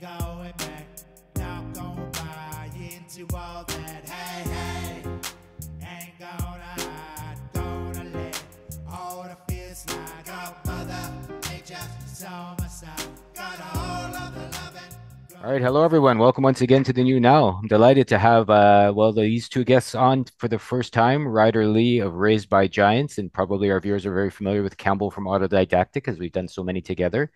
going back. Not gonna buy into all that. Hey, hey, ain't gonna hide. Gonna let all the. Got mother nature on my side. Got all of the loving. All right, hello everyone. Welcome once again to the new now. I'm delighted to have uh well these two guests on for the first time. Ryder Lee of Raised by Giants, and probably our viewers are very familiar with Campbell from Autodidactic as we've done so many together.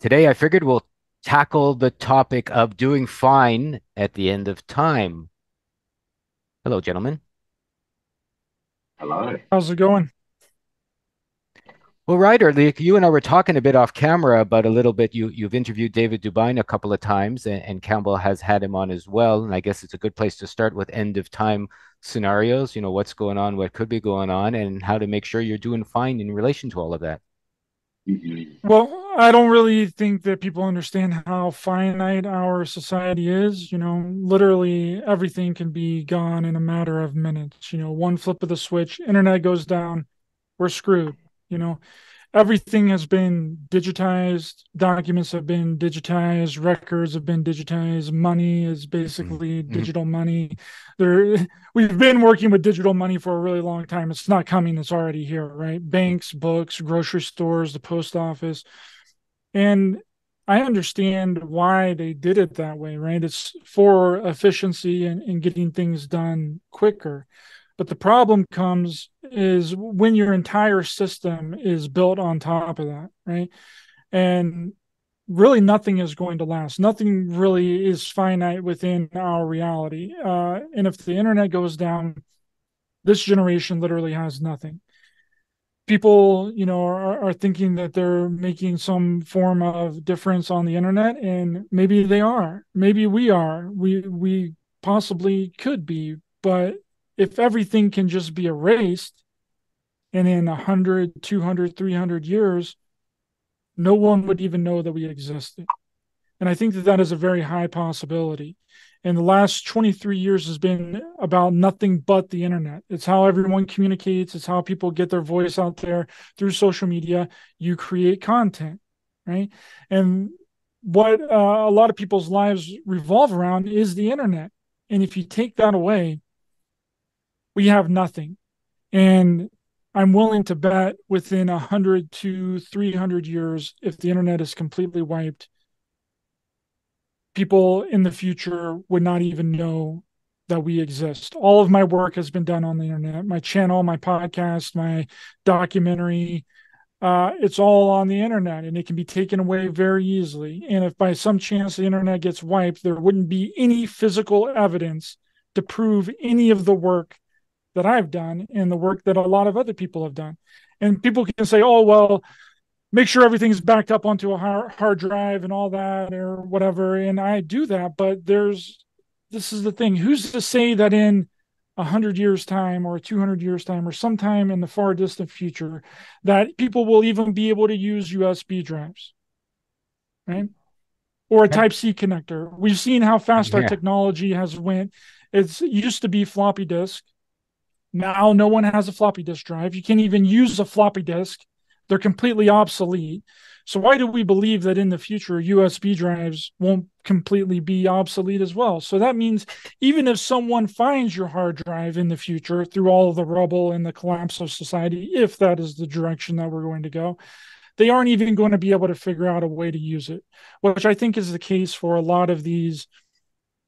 Today I figured we'll tackle the topic of doing fine at the end of time. Hello, gentlemen. Hello. How's it going? Well, Ryder, Lee, you and I were talking a bit off camera about a little bit. You you've interviewed David DuByne a couple of times, and, and Campbell has had him on as well. And I guess it's a good place to start with end of time scenarios. You know, what's going on, what could be going on, and how to make sure you're doing fine in relation to all of that. Mhm. Well, I don't really think that people understand how finite our society is. You know, literally everything can be gone in a matter of minutes. You know, one flip of the switch, internet goes down, we're screwed. You know, everything has been digitized, documents have been digitized, records have been digitized, money is basically Mhm. digital money. There we've been working with digital money for a really long time. It's not coming, it's already here, right? Banks, books, grocery stores, the post office. And I understand why they did it that way, right? It's for efficiency and, and getting things done quicker. But the problem comes is when your entire system is built on top of that, right? And really nothing is going to last. Nothing really is finite within our reality. Uh, and if the internet goes down, this generation literally has nothing. People, you know, are, are thinking that they're making some form of difference on the internet, and maybe they are. Maybe we are. We we possibly could be, but if everything can just be erased and in 100 200 300 years no one would even know that we existed. And i think that that is a very high possibility. And the last 23 years has been about nothing but the internet. It's how everyone communicates. It's how people get their voice out there through social media. You create content right? And what uh, a lot of people's lives revolve around is the internet. And if you take that away we have nothing. And I'm willing to bet within 100 to 300 years, if the internet is completely wiped, people in the future would not even know that we exist. All of my work has been done on the internet. My channel, my podcast, my documentary, uh, it's all on the internet and it can be taken away very easily. And if by some chance the internet gets wiped, there wouldn't be any physical evidence to prove any of the work that I've done and the work that a lot of other people have done. And people can say, oh, well, make sure everything's backed up onto a hard drive and all that or whatever. And I do that. But there's, this is the thing who's to say that in 100 years time or 200 years time or sometime in the far distant future that people will even be able to use usb drives right or a type c connector we've seen how fast our technology has went it's it used to be floppy disk now no one has a floppy disk drive. You can't even use a floppy disk. They're completely obsolete. So why do we believe that in the future USB drives won't completely be obsolete as well? So that means even if someone finds your hard drive in the future through all the rubble and the collapse of society, if that is the direction that we're going to go, they aren't even going to be able to figure out a way to use it, which I think is the case for a lot of these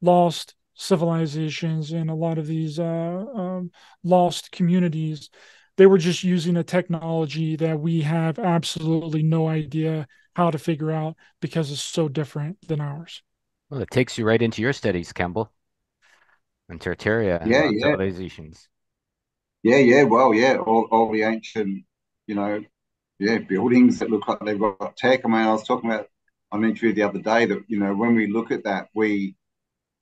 lost civilizations and a lot of these uh, um, lost communities they were just using a technology that we have absolutely no idea how to figure out because it's so different than ours Well, it takes you right into your studies, Campbell, and Tartaria and Yeah, lost yeah. civilizations. Yeah, yeah. Well, yeah. All, all the ancient, you know, yeah, buildings that look like they've got tech. I mean, I was talking about on an interview the other day that, you know, when we look at that, we,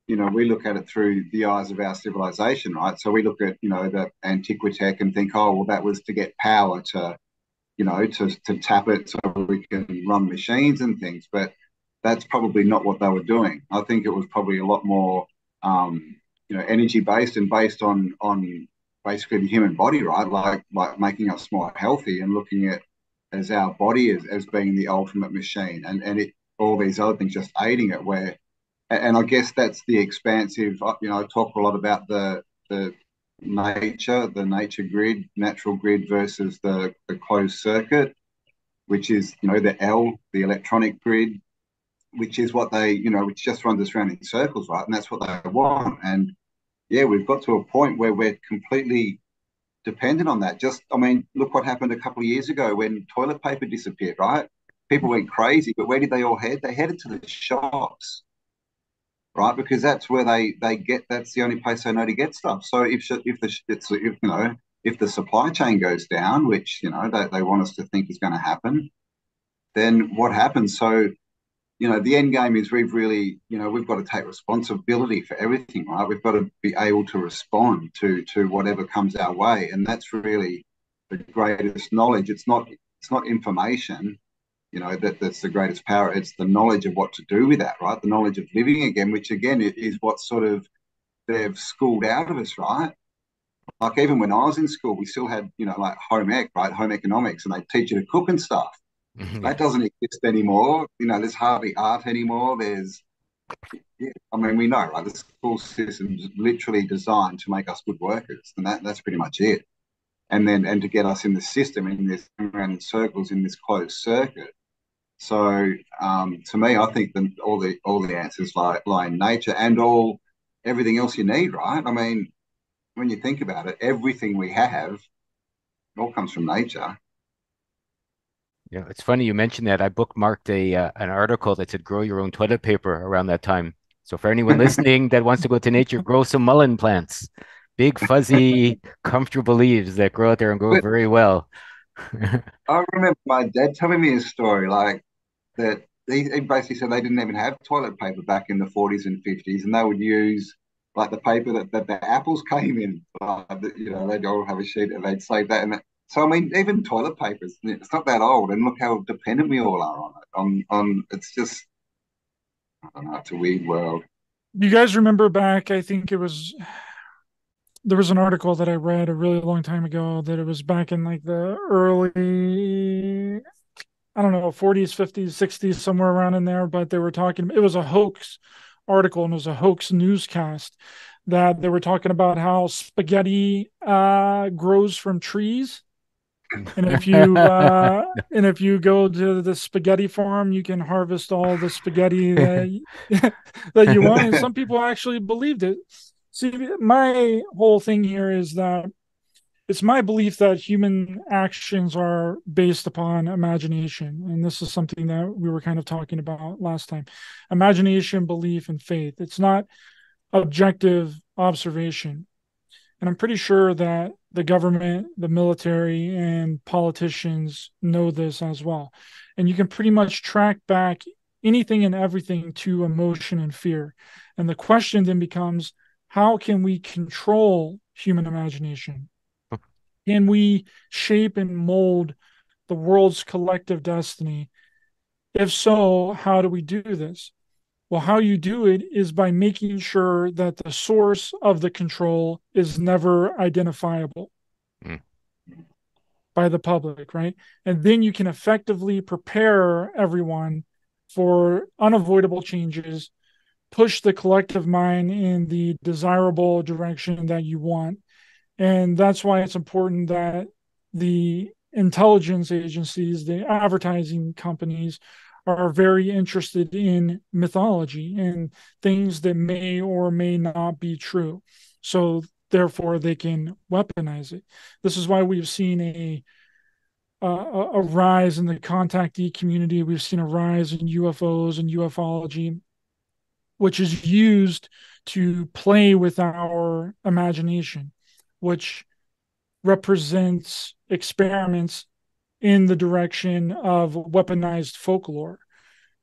you know, we look at it through the eyes of our civilization, right? So we look at, you know, the Antiquitech and think, oh, well, that was to get power to, you know, to, to tap it so we can run machines and things. But that's probably not what they were doing. I think it was probably a lot more, um, you know, energy based and based on on basically the human body, right? Like like making us more healthy and looking at as our body as, as being the ultimate machine. And and it all these other things just aiding it. Where, and I guess that's the expansive. Uh, you know, I talk a lot about the the nature, the nature grid, natural grid versus the the closed circuit, which is you know the L, the electronic grid, which is what they you know which just runs us around in circles, right? And that's what they want. And yeah, we've got to a point where we're completely dependent on that. Just, I mean, look what happened a couple of years ago when toilet paper disappeared, right? People went crazy, but where did they all head? They headed to the shops, right? Because that's where they they get. That's the only place they know to get stuff. So if if the if you know if the supply chain goes down, which you know they, they want us to think is going to happen, then what happens? So you know, the end game is we've really, you know, we've got to take responsibility for everything, right? We've got to be able to respond to to whatever comes our way, and that's really the greatest knowledge. It's not it's not information, you know, that that's the greatest power. It's the knowledge of what to do with that, right? The knowledge of living again, which again is what sort of they've schooled out of us, right? Like even when I was in school, we still had, you know, like home ec, right? Home economics, and they teach you to cook and stuff Mm-hmm. That doesn't exist anymore. You know, there's hardly art anymore. There's, yeah, I mean, we know, right? The school system is literally designed to make us good workers, and that, that's pretty much it. And then, and to get us in the system in this around in circles in this closed circuit. So, um, to me, I think that all the all the answers lie, lie in nature and all everything else you need, right? I mean, when you think about it, everything we have all comes from nature. Yeah, it's funny you mentioned that. I bookmarked a uh, an article that said grow your own toilet paper around that time. So for anyone listening that wants to go to nature, grow some mullein plants. Big fuzzy, comfortable leaves that grow out there and grow very well. I remember my dad telling me a story like that. He, he basically said they didn't even have toilet paper back in the 40s and 50s, and they would use like the paper that, that the apples came in. Like, you know, they'd all have a sheet and they'd save that, and so I mean, even toilet papers, it's not that old, and look how dependent we all are on it. On on, it's just, I don't know, it's a weird world. You guys remember back? I think it was there was an article that I read a really long time ago that it was back in like the early, I don't know, 40s, 50s, 60s, somewhere around in there. But they were talking. It was a hoax article and it was a hoax newscast that they were talking about how spaghetti uh, grows from trees and if you uh, and if you go to the spaghetti farm, you can harvest all the spaghetti that, that you want. And some people actually believed it. See, my whole thing here is that it's my belief that human actions are based upon imagination. And this is something that we were kind of talking about last time. Imagination, belief, and faith. It's not objective observation. And I'm pretty sure that the government, the military, and politicians know this as well. And you can pretty much track back anything and everything to emotion and fear. And the question then becomes how can we control human imagination? Can we shape and mold the world's collective destiny? If so, how do we do this? Well, how you do it is by making sure that the source of the control is never identifiable mm. by the public, right? And then you can effectively prepare everyone for unavoidable changes, push the collective mind in the desirable direction that you want. And that's why it's important that the intelligence agencies, the advertising companies, are very interested in mythology and things that may or may not be true. So therefore they can weaponize it. This is why we've seen a uh, a rise in the contactee community. We've seen a rise in UFOs and ufology, which is used to play with our imagination, which represents experiments in the direction of weaponized folklore,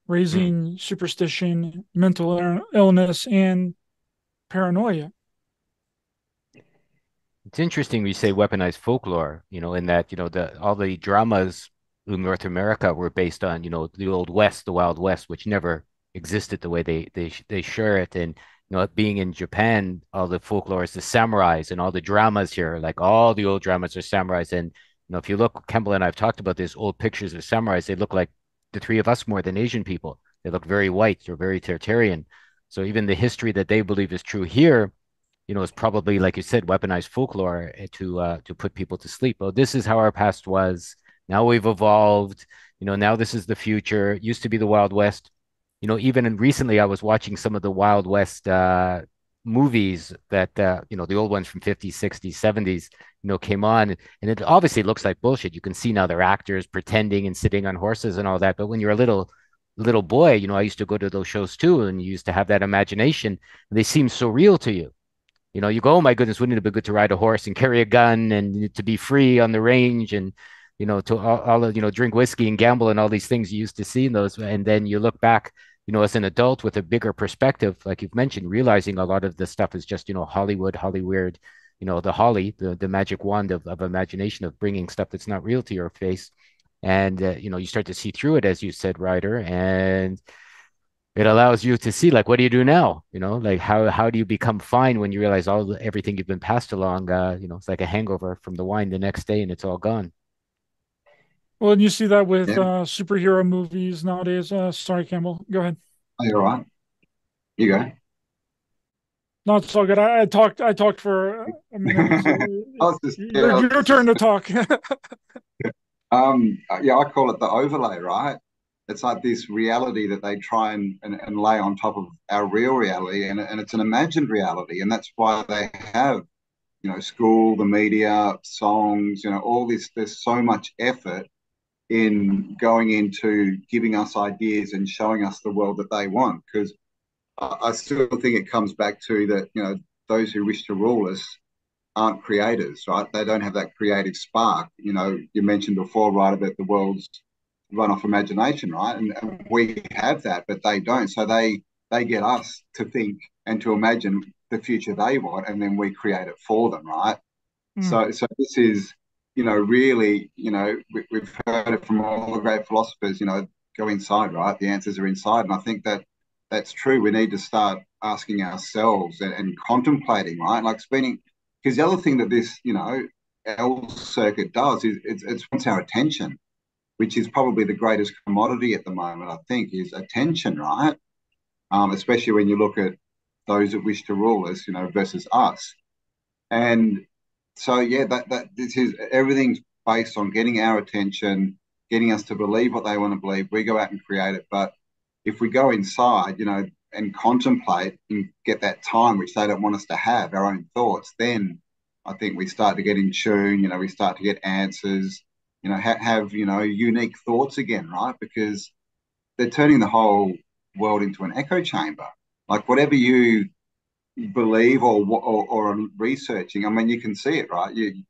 raising mm. superstition, mental illness, and paranoia. It's interesting we say weaponized folklore, you know, in that, you know, the all the dramas in North America were based on, you know, the old West, the Wild West, which never existed the way they they they share it. And you know, being in Japan, all the folklore is the samurais and all the dramas here, like all the old dramas are samurais. And you know, if you look, Campbell and I have talked about this old pictures of samurais, they look like the three of us more than Asian people. They look very white or very Tartarian. So even the history that they believe is true here, you know, is probably, like you said, weaponized folklore eh, to uh, to put people to sleep. Oh, this is how our past was. Now we've evolved. You know, now this is the future. It used to be the Wild West. You know, even recently, I was watching some of the Wild West uh, movies that uh, you know the old ones from 50s 60s 70s you know came on. And it obviously looks like bullshit. You can see now they're actors pretending and sitting on horses and all that. But when you're a little little boy you know i used to go to those shows too and you used to have that imagination. They seem so real to you. You know you go oh my goodness wouldn't it be good to ride a horse and carry a gun and to be free on the range and you know to all, all you know drink whiskey and gamble and all these things you used to see in those? And then you look back you know, as an adult with a bigger perspective, like you've mentioned, realizing a lot of the stuff is just, you know, Hollywood, Hollywood, you know, the Holly, the, the magic wand of, of imagination of bringing stuff that's not real to your face. And, uh, you know, you start to see through it, as you said, Ryder, and it allows you to see, like, what do you do now? You know, like how, how do you become fine when you realize all everything you've been passed along, uh, you know, it's like a hangover from the wine the next day and it's all gone. Well, and you see that with yeah. uh, superhero movies nowadays. Uh, sorry, Campbell. Go ahead. Oh, you're right. You go. No, it's all good. I, I talked. I talked for a minute. So just, your, your turn to talk. um, yeah, I call it the overlay. Right. It's like this reality that they try and, and, and lay on top of our real reality, and, and it's an imagined reality, and that's why they have, you know, school, the media, songs, you know, all this. There's so much effort in going into giving us ideas and showing us the world that they want. Because I still think it comes back to that, you know, those who wish to rule us aren't creators, right? They don't have that creative spark. You know, you mentioned before, right, about the world's run off imagination, right? And, and we have that, but they don't. So they they get us to think and to imagine the future they want, and then we create it for them, right? Mm. So so this is you know, really, you know, we, have heard it from all the great philosophers, you know, go inside, right? The answers are inside. And I think that that's true. We need to start asking ourselves and, and contemplating, right? Like spending, because the other thing that this, you know, L circuit does is it's, it's wants our attention, which is probably the greatest commodity at the moment, I think, is attention, right? Um, especially when you look at those that wish to rule us, you know, versus us. And so yeah, that that this is everything's based on getting our attention, getting us to believe what they want to believe. We go out and create it, but if we go inside, you know, and contemplate and get that time which they don't want us to have, our own thoughts, then I think we start to get in tune. You know, we start to get answers. You know, ha- have you know unique thoughts again, right? Because they're turning the whole world into an echo chamber. Like whatever you believe or, or or researching. I mean, you can see it, right? You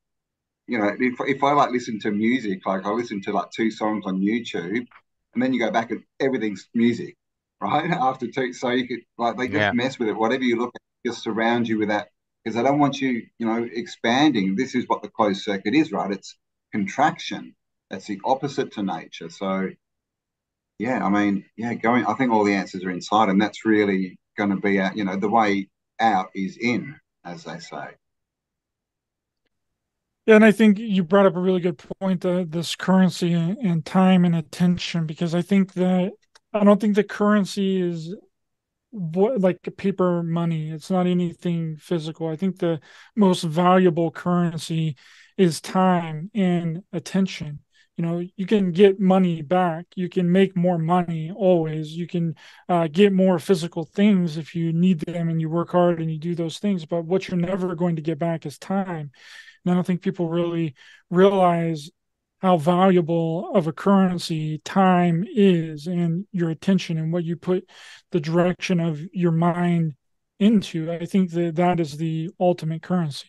you know, if if I like listen to music, like I listen to like two songs on YouTube, and then you go back and everything's music, right? After two, so you could like they just yeah. mess with it. Whatever you look at, just surround you with that because they don't want you, you know, expanding. This is what the closed circuit is, right? It's contraction. That's the opposite to nature. So, yeah, I mean, yeah, going. I think all the answers are inside, and that's really going to be, a, you know, the way out is in, as they say. Yeah, and I think you brought up a really good point, uh, this currency and, and time and attention, because I think that I don't think the currency is like paper money. It's not anything physical. I think the most valuable currency is time and attention you know you can get money back. You can make more money always. You can uh, get more physical things if you need them and you work hard and you do those things. But what you're never going to get back is time. And i don't think people really realize how valuable of a currency time is and your attention and what you put the direction of your mind into. I think that that is the ultimate currency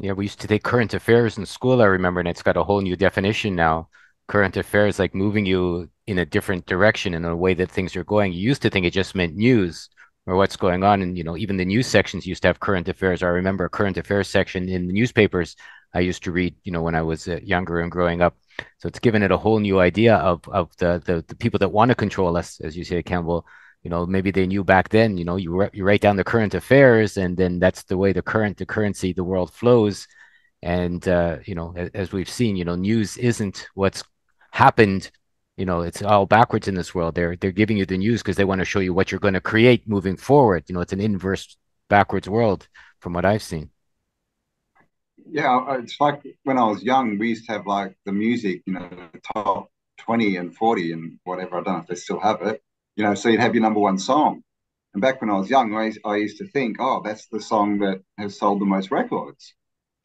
yeah, we used to take current affairs in school, I remember, and it's got a whole new definition now. Current affairs, like moving you in a different direction in a way that things are going. You used to think it just meant news or what's going on. And, you know, even the news sections used to have current affairs. I remember a current affairs section in the newspapers I used to read, you know, when I was uh, younger and growing up. So it's given it a whole new idea of, of the, the, the people that want to control us, as you say, Campbell, you know maybe they knew back then you know you, you write down the current affairs and then that's the way the current the currency the world flows and uh, you know as, as we've seen you know news isn't what's happened you know, it's all backwards in this world. They're they're giving you the news because they want to show you what you're going to create moving forward. You know, it's an inverse backwards world from what I've seen. Yeah, it's like when I was young, we used to have like the music, you know, the top 20 and 40 and whatever. I don't know if they still have it. You know, so you'd have your number one song. And back when I was young, I, I used to think, oh, that's the song that has sold the most records.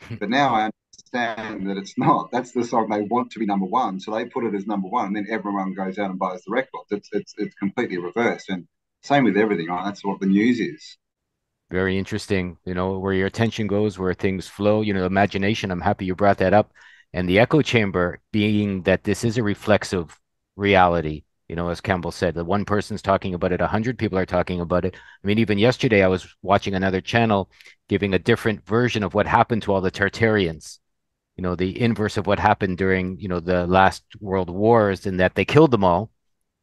but now I understand that it's not. That's the song they want to be number one. So they put it as number one, and then everyone goes out and buys the records. It's it's it's completely reversed. And same with everything, right? That's what the news is. Very interesting. You know, where your attention goes, where things flow, you know, imagination. I'm happy you brought that up. And the echo chamber being that this is a reflexive reality. You know, as Campbell said, the one person's talking about it, a hundred people are talking about it. I mean, even yesterday I was watching another channel giving a different version of what happened to all the Tartarians you know the inverse of what happened during you know the last world wars in that they killed them all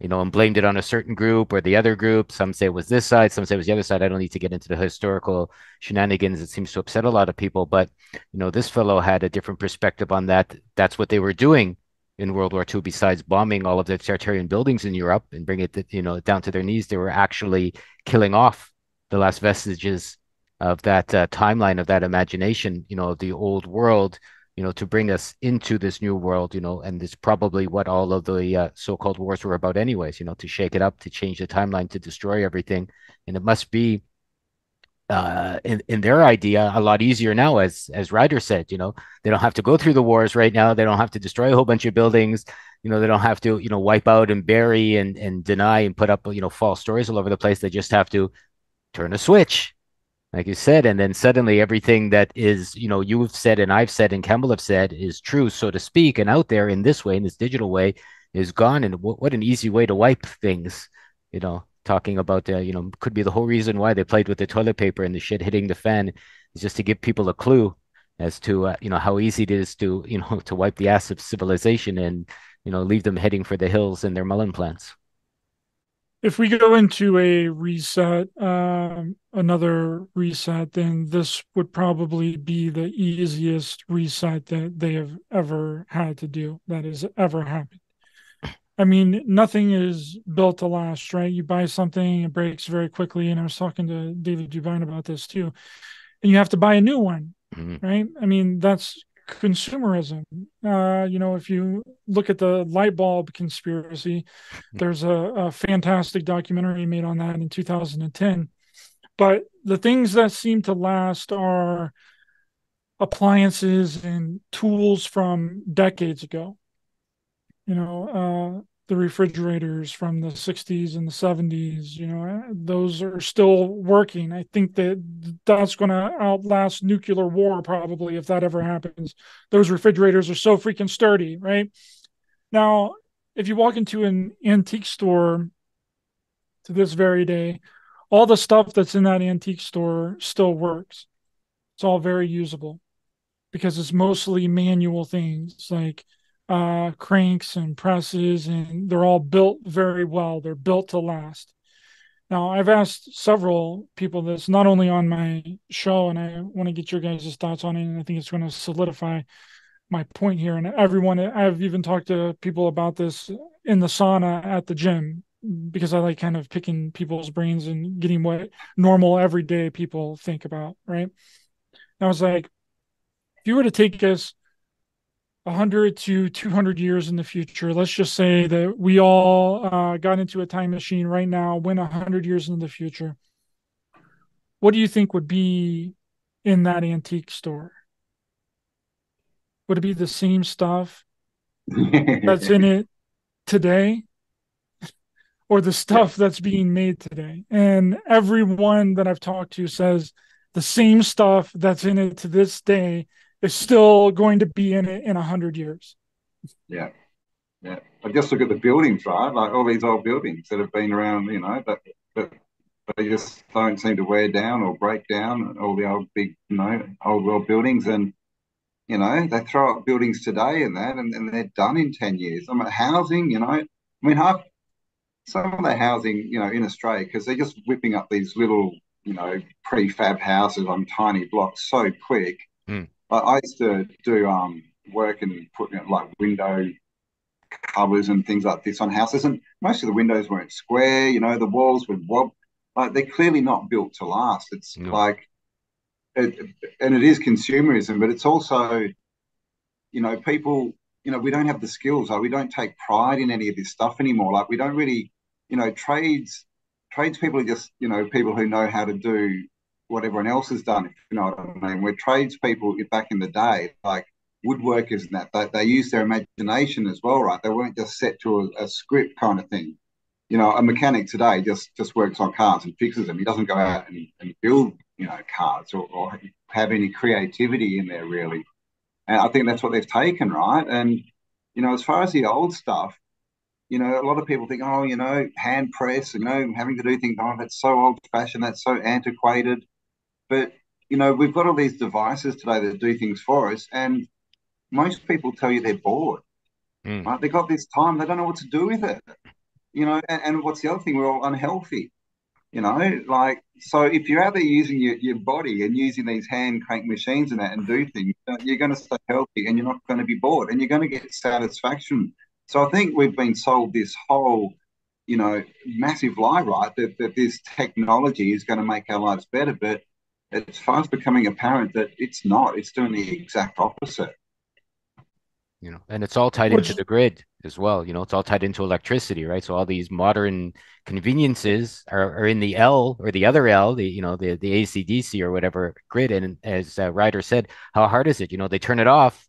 you know and blamed it on a certain group or the other group. Some say it was this side some say it was the other side. I don't need to get into the historical shenanigans. It seems to upset a lot of people but you know this fellow had a different perspective on that. That's what they were doing in world war ii besides bombing all of the tartarian buildings in europe and bring it you know down to their knees they were actually killing off the last vestiges of that uh, timeline of that imagination you know of the old world you know, to bring us into this new world, you know, and it's probably what all of the uh, so-called wars were about anyways, you know, to shake it up, to change the timeline, to destroy everything. And it must be uh, in, in their idea a lot easier now, as as Ryder said, you know, they don't have to go through the wars right now. They don't have to destroy a whole bunch of buildings. You know, they don't have to, you know, wipe out and bury and, and deny and put up, you know, false stories all over the place. They just have to turn a switch like you said, and then suddenly everything that is, you know, you've said and I've said and Campbell have said is true, so to speak, and out there in this way, in this digital way, is gone. And w- what an easy way to wipe things, you know, talking about the, you know, could be the whole reason why they played with the toilet paper and the shit hitting the fan is just to give people a clue as to, uh, you know, how easy it is to, you know, to wipe the ass of civilization and, you know, leave them heading for the hills and their mullein plants if we go into a reset, um, another reset, then this would probably be the easiest reset that they have ever had to do that has ever happened. I mean, nothing is built to last, right? You buy something, it breaks very quickly. And I was talking to David DuByne about this too. And you have to buy a new one, mm-hmm. right? I mean, that's consumerism. Uh, you know, if you look at the light bulb conspiracy, there's a, a, fantastic documentary made on that in 2010. But the things that seem to last are appliances and tools from decades ago. You know, uh, the refrigerators from the 60s and the 70s you know eh, those are still working. I think that that's going to outlast nuclear war probably if that ever happens. Those refrigerators are so freaking sturdy right? Now if you walk into an antique store to this very day all the stuff that's in that antique store still works. It's all very usable because it's mostly manual things like uh, cranks and presses, and they're all built very well. They're built to last. Now, I've asked several people this, not only on my show, and I want to get your guys' thoughts on it, and I think it's going to solidify my point here. And everyone, I've even talked to people about this in the sauna at the gym because I like kind of picking people's brains and getting what normal everyday people think about, right? And I was like, if you were to take us 100 to 200 years in the future. Let's just say that we all uh, got into a time machine right now went 100 years into the future. What do you think would be in that antique store? Would it be the same stuff that's in it today or the stuff that's being made today? And everyone that i've talked to says the same stuff that's in it to this day is still going to be in it in a hundred years. Yeah, yeah. I just look at the buildings, right? Like all these old buildings that have been around, you know, but but they just don't seem to wear down or break down. All the old big, you know, old world buildings, and you know, they throw up buildings today and that, and, and they're done in ten years. I mean, housing, you know, I mean, half some of the housing, you know, in Australia, because they're just whipping up these little, you know, prefab houses on tiny blocks so quick. Mm. I, I used to do um, work and put like window covers and things like this on houses, and most of the windows weren't square. You know, the walls would wob. Like they're clearly not built to last. It's No. like, it, and it is consumerism, but it's also, you know, people. You know, we don't have the skills. Like we don't take pride in any of this stuff anymore. Like we don't really, you know, trades. Tradespeople are just, you know, people who know how to do what everyone else has done. If you know what I mean. We're tradespeople back in the day, like woodworkers and that, they, they used their imagination as well, right? They weren't just set to a, a script kind of thing. You know, a mechanic today just just works on cars and fixes them. He doesn't go out and, and build, you know, cars or, or have any creativity in there really. And I think that's what they've taken, right? And you know, as far as the old stuff, you know, a lot of people think, oh, you know, hand press, you know, having to do things, oh, that's so old fashioned, that's so antiquated. But you know, we've got all these devices today that do things for us, and most people tell you they're bored. Mm. Right? They got this time, they don't know what to do with it. You know, and, and what's the other thing? We're all unhealthy. You know, like so if you're out there using your, your body and using these hand crank machines and that and do things, uh, you're going to stay healthy and you're not going to be bored and you're going to get satisfaction. So I think we've been sold this whole, you know, massive lie, right? That, that this technology is going to make our lives better, but it's fast becoming apparent that it's not. It's doing the exact opposite. you know and it's all tied Which- into the grid as well you know it's all tied into electricity right? So all these modern conveniences are, are in the L or the other L the you know the the ACDC or whatever grid. And as uh, Ryder said how hard is it? You know they turn it off.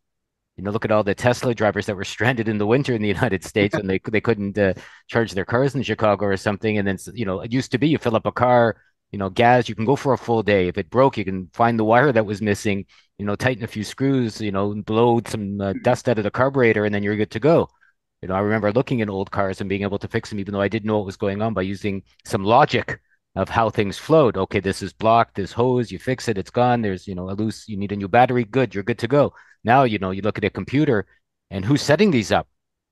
You know look at all the Tesla drivers that were stranded in the winter in the United States and they they couldn't uh, charge their cars in Chicago or something. And then you know it used to be you fill up a car you know gas you can go for a full day if it broke you can find the wire that was missing you know, tighten a few screws, you know, blow some uh, dust out of the carburetor, and then you're good to go. You know, I remember looking in old cars and being able to fix them, even though I didn't know what was going on by using some logic of how things flowed. Okay, this is blocked, this hose, you fix it, it's gone. There's, you know, a loose, you need a new battery, good, you're good to go. Now, you know, you look at a computer and who's setting these up?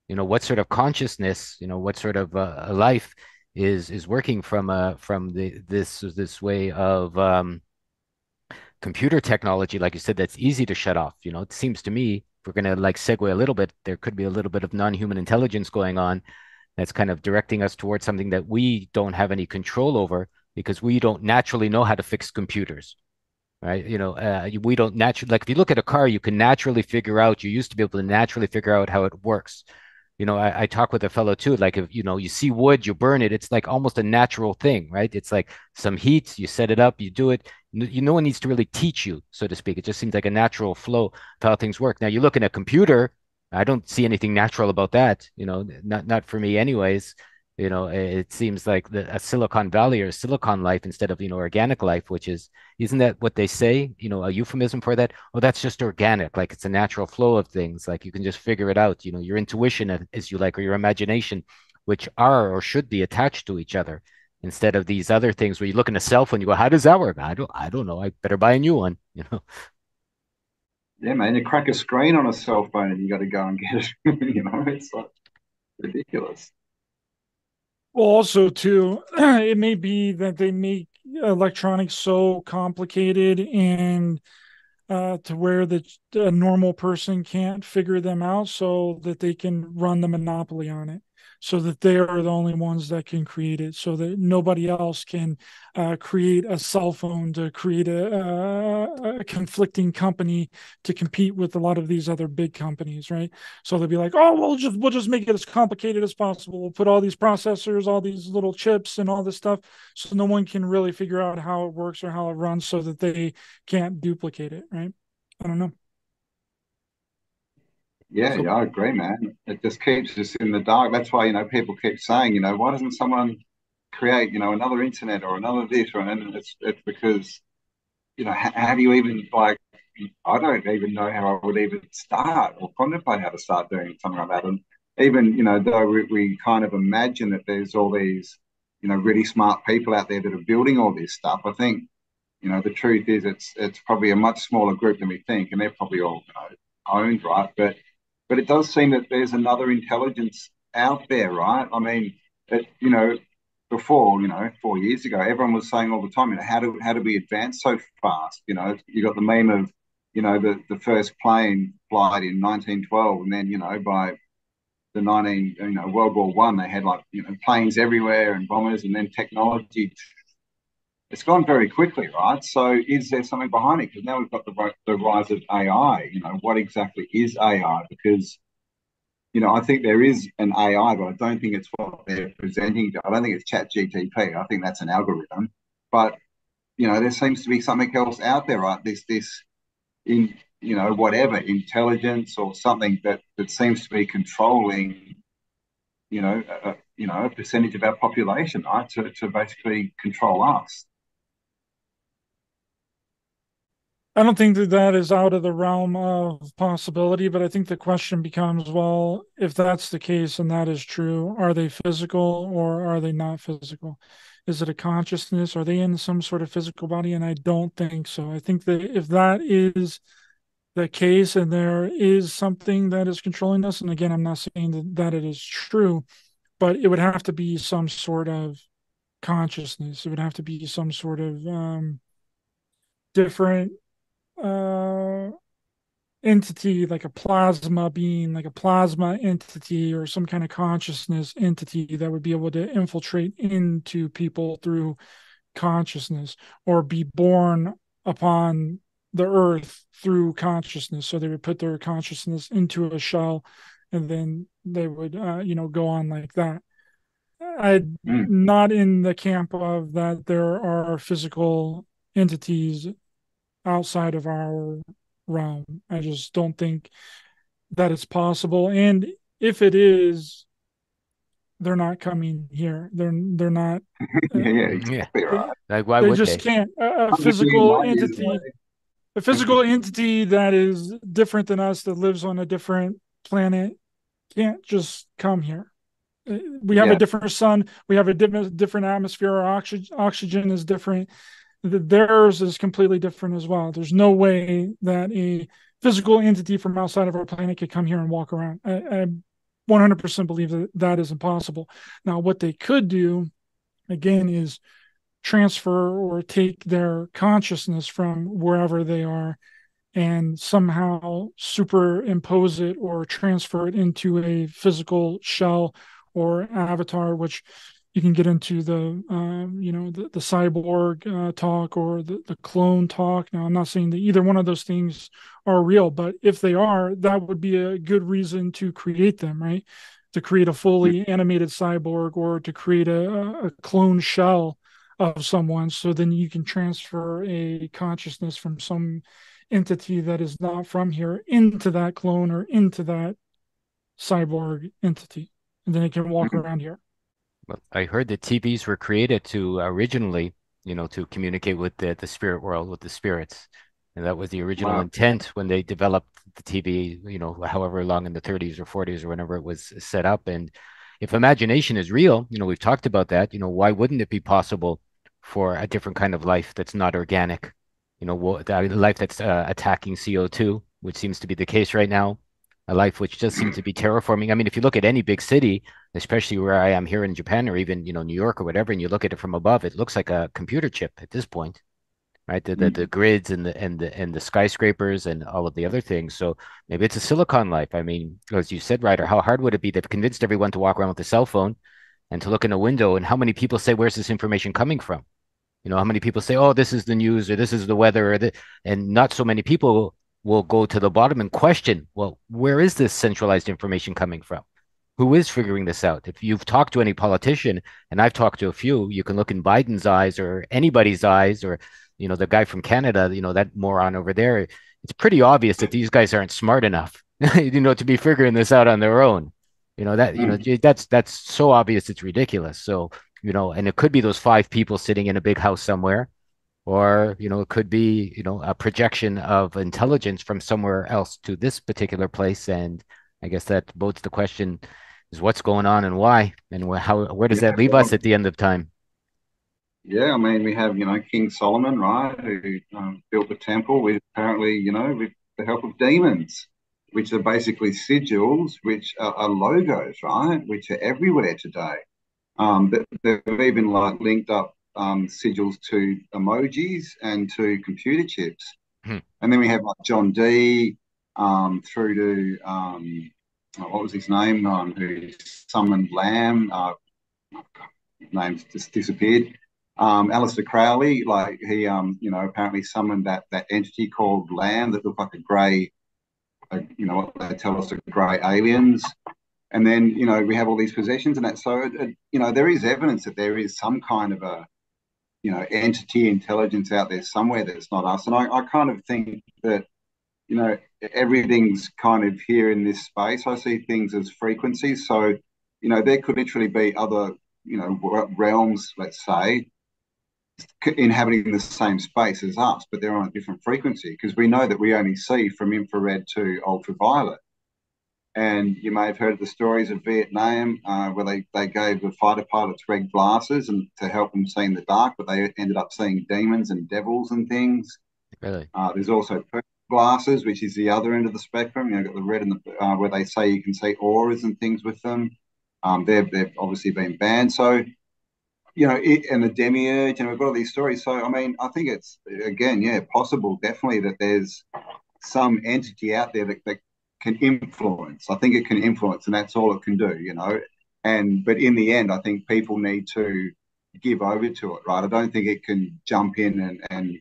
You know, what sort of consciousness, you know, what sort of uh, a life is is working from uh from the this this way of um computer technology, like you said, that's easy to shut off. You know, it seems to me, if we're to like segue a little bit, there could be a little bit of non-human intelligence going on that's kind of directing us towards something that we don't have any control over because we don't naturally know how to fix computers. Right. You know, uh, we don't naturally, like if you look at a car, you can naturally figure out, you used to be able to naturally figure out how it works. You know, I, I talk with a fellow too, like if, you know, you see wood, you burn it, it's like almost a natural thing, right? It's like some heat, you set it up, you do it. You no one needs to really teach you, so to speak. It just seems like a natural flow of how things work. Now you look in a computer, I don't see anything natural about that, you know, not not for me anyways. You know, it, seems like the, a Silicon Valley or Silicon life instead of, you know, organic life, which is, isn't that what they say? You know, a euphemism for that? Oh, that's just organic, like it's a natural flow of things. Like you can just figure it out, you know, your intuition, as you like, or your imagination, which are or should be attached to each other instead of these other things where you look in a cell phone, you go, how does that work? I don't, I don't know. I better buy a new one, you know? Yeah, man, you crack a screen on a cell phone and you got to go and get it. you know, it's like ridiculous. Well, also too, it may be that they make electronics so complicated and uh, to where the a normal person can't figure them out, so that they can run the monopoly on it, so that they are the only ones that can create it, so that nobody else can uh, create a cell phone to create a, a, conflicting company to compete with a lot of these other big companies, right? So they'll be like, "Oh, we'll just we'll just make it as complicated as possible. We'll put all these processors, all these little chips, and all this stuff, so no one can really figure out how it works or how it runs, so that they can't duplicate it, right? I don't know. Yeah, yeah, I agree, man. It just keeps us in the dark. That's why, you know, people keep saying, you know, why doesn't someone create, you know, another internet or another this or and it's it's because, you know, how, how do you even like I don't even know how I would even start or contemplate how to start doing something like that. And even, you know, though we, we kind of imagine that there's all these, you know, really smart people out there that are building all this stuff, I think, you know, the truth is it's it's probably a much smaller group than we think, and they're probably all, you know, owned, right? But but it does seem that there's another intelligence out there, right? I mean, it, you know, before, you know, four years ago, everyone was saying all the time, you know, how do how do we advance so fast? You know, you got the meme of, you know, the, the first plane flight in 1912, and then, you know, by the 19 you know World War One, they had like you know planes everywhere and bombers, and then technology. It's gone very quickly, right? So, is there something behind it? Because now we've got the the rise of AI. You know, what exactly is AI? Because you know, I think there is an AI, but I don't think it's what they're presenting. I don't think it's Chat GTP. I think that's an algorithm. But you know, there seems to be something else out there, right? This this in you know whatever intelligence or something that that seems to be controlling you know a, you know a percentage of our population right to, to basically control us I don't think that that is out of the realm of possibility, but I think the question becomes well, if that's the case and that is true, are they physical or are they not physical? Is it a consciousness? Are they in some sort of physical body? And I don't think so. I think that if that is the case and there is something that is controlling us and again i'm not saying that, that it is true but it would have to be some sort of consciousness it would have to be some sort of um, different uh, entity like a plasma being like a plasma entity or some kind of consciousness entity that would be able to infiltrate into people through consciousness or be born upon the earth through consciousness. So they would put their consciousness into a shell and then they would, uh, you know, go on like that. I'm mm. not in the camp of that there are physical entities outside of our realm. I just don't think that it's possible. And if it is, they're not coming here. They're they're not. Uh, yeah, exactly right. Like why they would just they? can't. A, a physical entity a physical entity that is different than us that lives on a different planet can't just come here uh, we have yeah. a different sun we have a different different atmosphere our oxygen oxygen is different theirs is completely different as well. There's no way that a physical entity from outside of our planet could come here and walk around. I, I 100% believe that that is impossible. Now what they could do again is transfer or take their consciousness from wherever they are and somehow superimpose it or transfer it into a physical shell or avatar which you can get into the uh, you know the, the cyborg uh, talk or the, the clone talk. Now i'm not saying that either one of those things are real but if they are that would be a good reason to create them right? To create a fully animated cyborg or to create a, a clone shell of someone so then you can transfer a consciousness from some entity that is not from here into that clone or into that cyborg entity. And then it can walk mm-hmm. around here i heard that tvs were created to originally you know to communicate with the, the spirit world with the spirits and that was the original wow. intent when they developed the tv you know however long in the 30s or 40s or whenever it was set up and if imagination is real you know we've talked about that you know why wouldn't it be possible for a different kind of life that's not organic. You know, life that's uh, attacking CO2, which seems to be the case right now. A life which does seem to be terraforming. I mean, if you look at any big city, especially where I am here in Japan or even you know New York or whatever, and you look at it from above, it looks like a computer chip at this point, right? The, the, mm. the grids and the and the and the skyscrapers and all of the other things. So maybe it's a silicon life. I mean, as you said, Ryder, how hard would it be? They've convinced everyone to walk around with a cell phone and to look in a window, and how many people say, "Where's this information coming from?" You know, how many people say, "Oh, this is the news," or "This is the weather," or the, and not so many people will go to the bottom and question, "Well, where is this centralized information coming from? Who is figuring this out?" If you've talked to any politician, and I've talked to a few, you can look in Biden's eyes or anybody's eyes, or you know, the guy from Canada, you know, that moron over there. It's pretty obvious that these guys aren't smart enough, you know, to be figuring this out on their own. You know that you know mm. that's that's so obvious it's ridiculous. So you know, and it could be those five people sitting in a big house somewhere, or you know, it could be you know a projection of intelligence from somewhere else to this particular place. And I guess that bodes the question: is what's going on and why, and how where does yeah, that leave well, us at the end of time? Yeah, I mean, we have you know King Solomon, right, who um, built the temple with apparently you know with the help of demons which are basically sigils, which are, are, logos, right, which are everywhere today. Um, they've even like linked up um, sigils to emojis and to computer chips. Hmm. And then we have like John Dee um, through to um, what was his name? Um, who summoned Lam? Uh, name's just disappeared. Um, Aleister Crowley, like he, um, you know, apparently summoned that that entity called Lam that looked like a grey, you know, what they tell us are grey aliens. And then, you know, we have all these possessions and that. So, it, you know, there is evidence that there is some kind of a, you know, entity intelligence out there somewhere that's not us. And I, I kind of think that, you know, everything's kind of here in this space. I see things as frequencies. So, you know, there could literally be other, you know, realms, let's say, inhabiting the same space as us, but they're on a different frequency because we know that we only see from infrared to ultraviolet. And you may have heard the stories of Vietnam uh, where they, they gave the fighter pilots red glasses and to help them see in the dark, but they ended up seeing demons and devils and things. Really? Uh, there's also glasses, which is the other end of the spectrum. You know, got the red and the uh, where they say you can see auras and things with them. Um, they've they've obviously been banned. So you know, it, and the demiurge, and we've got all these stories. So, I mean, I think it's again, yeah, possible, definitely that there's some entity out there that, that can influence. I think it can influence, and that's all it can do, you know. And but in the end, I think people need to give over to it, right? I don't think it can jump in and, and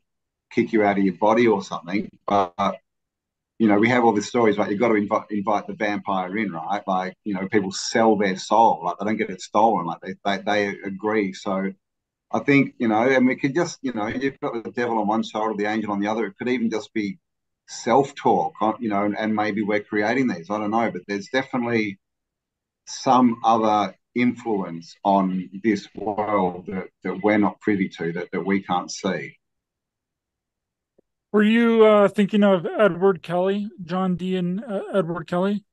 kick you out of your body or something. But you know, we have all these stories, right? You've got to invite invite the vampire in, right? Like, you know, people sell their soul, like they don't get it stolen, like they they, they agree. So I think, you know, and we could just, you know, you've got the devil on one shoulder, the angel on the other. It could even just be self-talk, uh, you know, and, maybe we're creating these. I don't know, but there's definitely some other influence on this world that, that we're not privy to, that, that we can't see. Were you uh, thinking of Edward Kelly, John Dee and uh, Edward Kelly?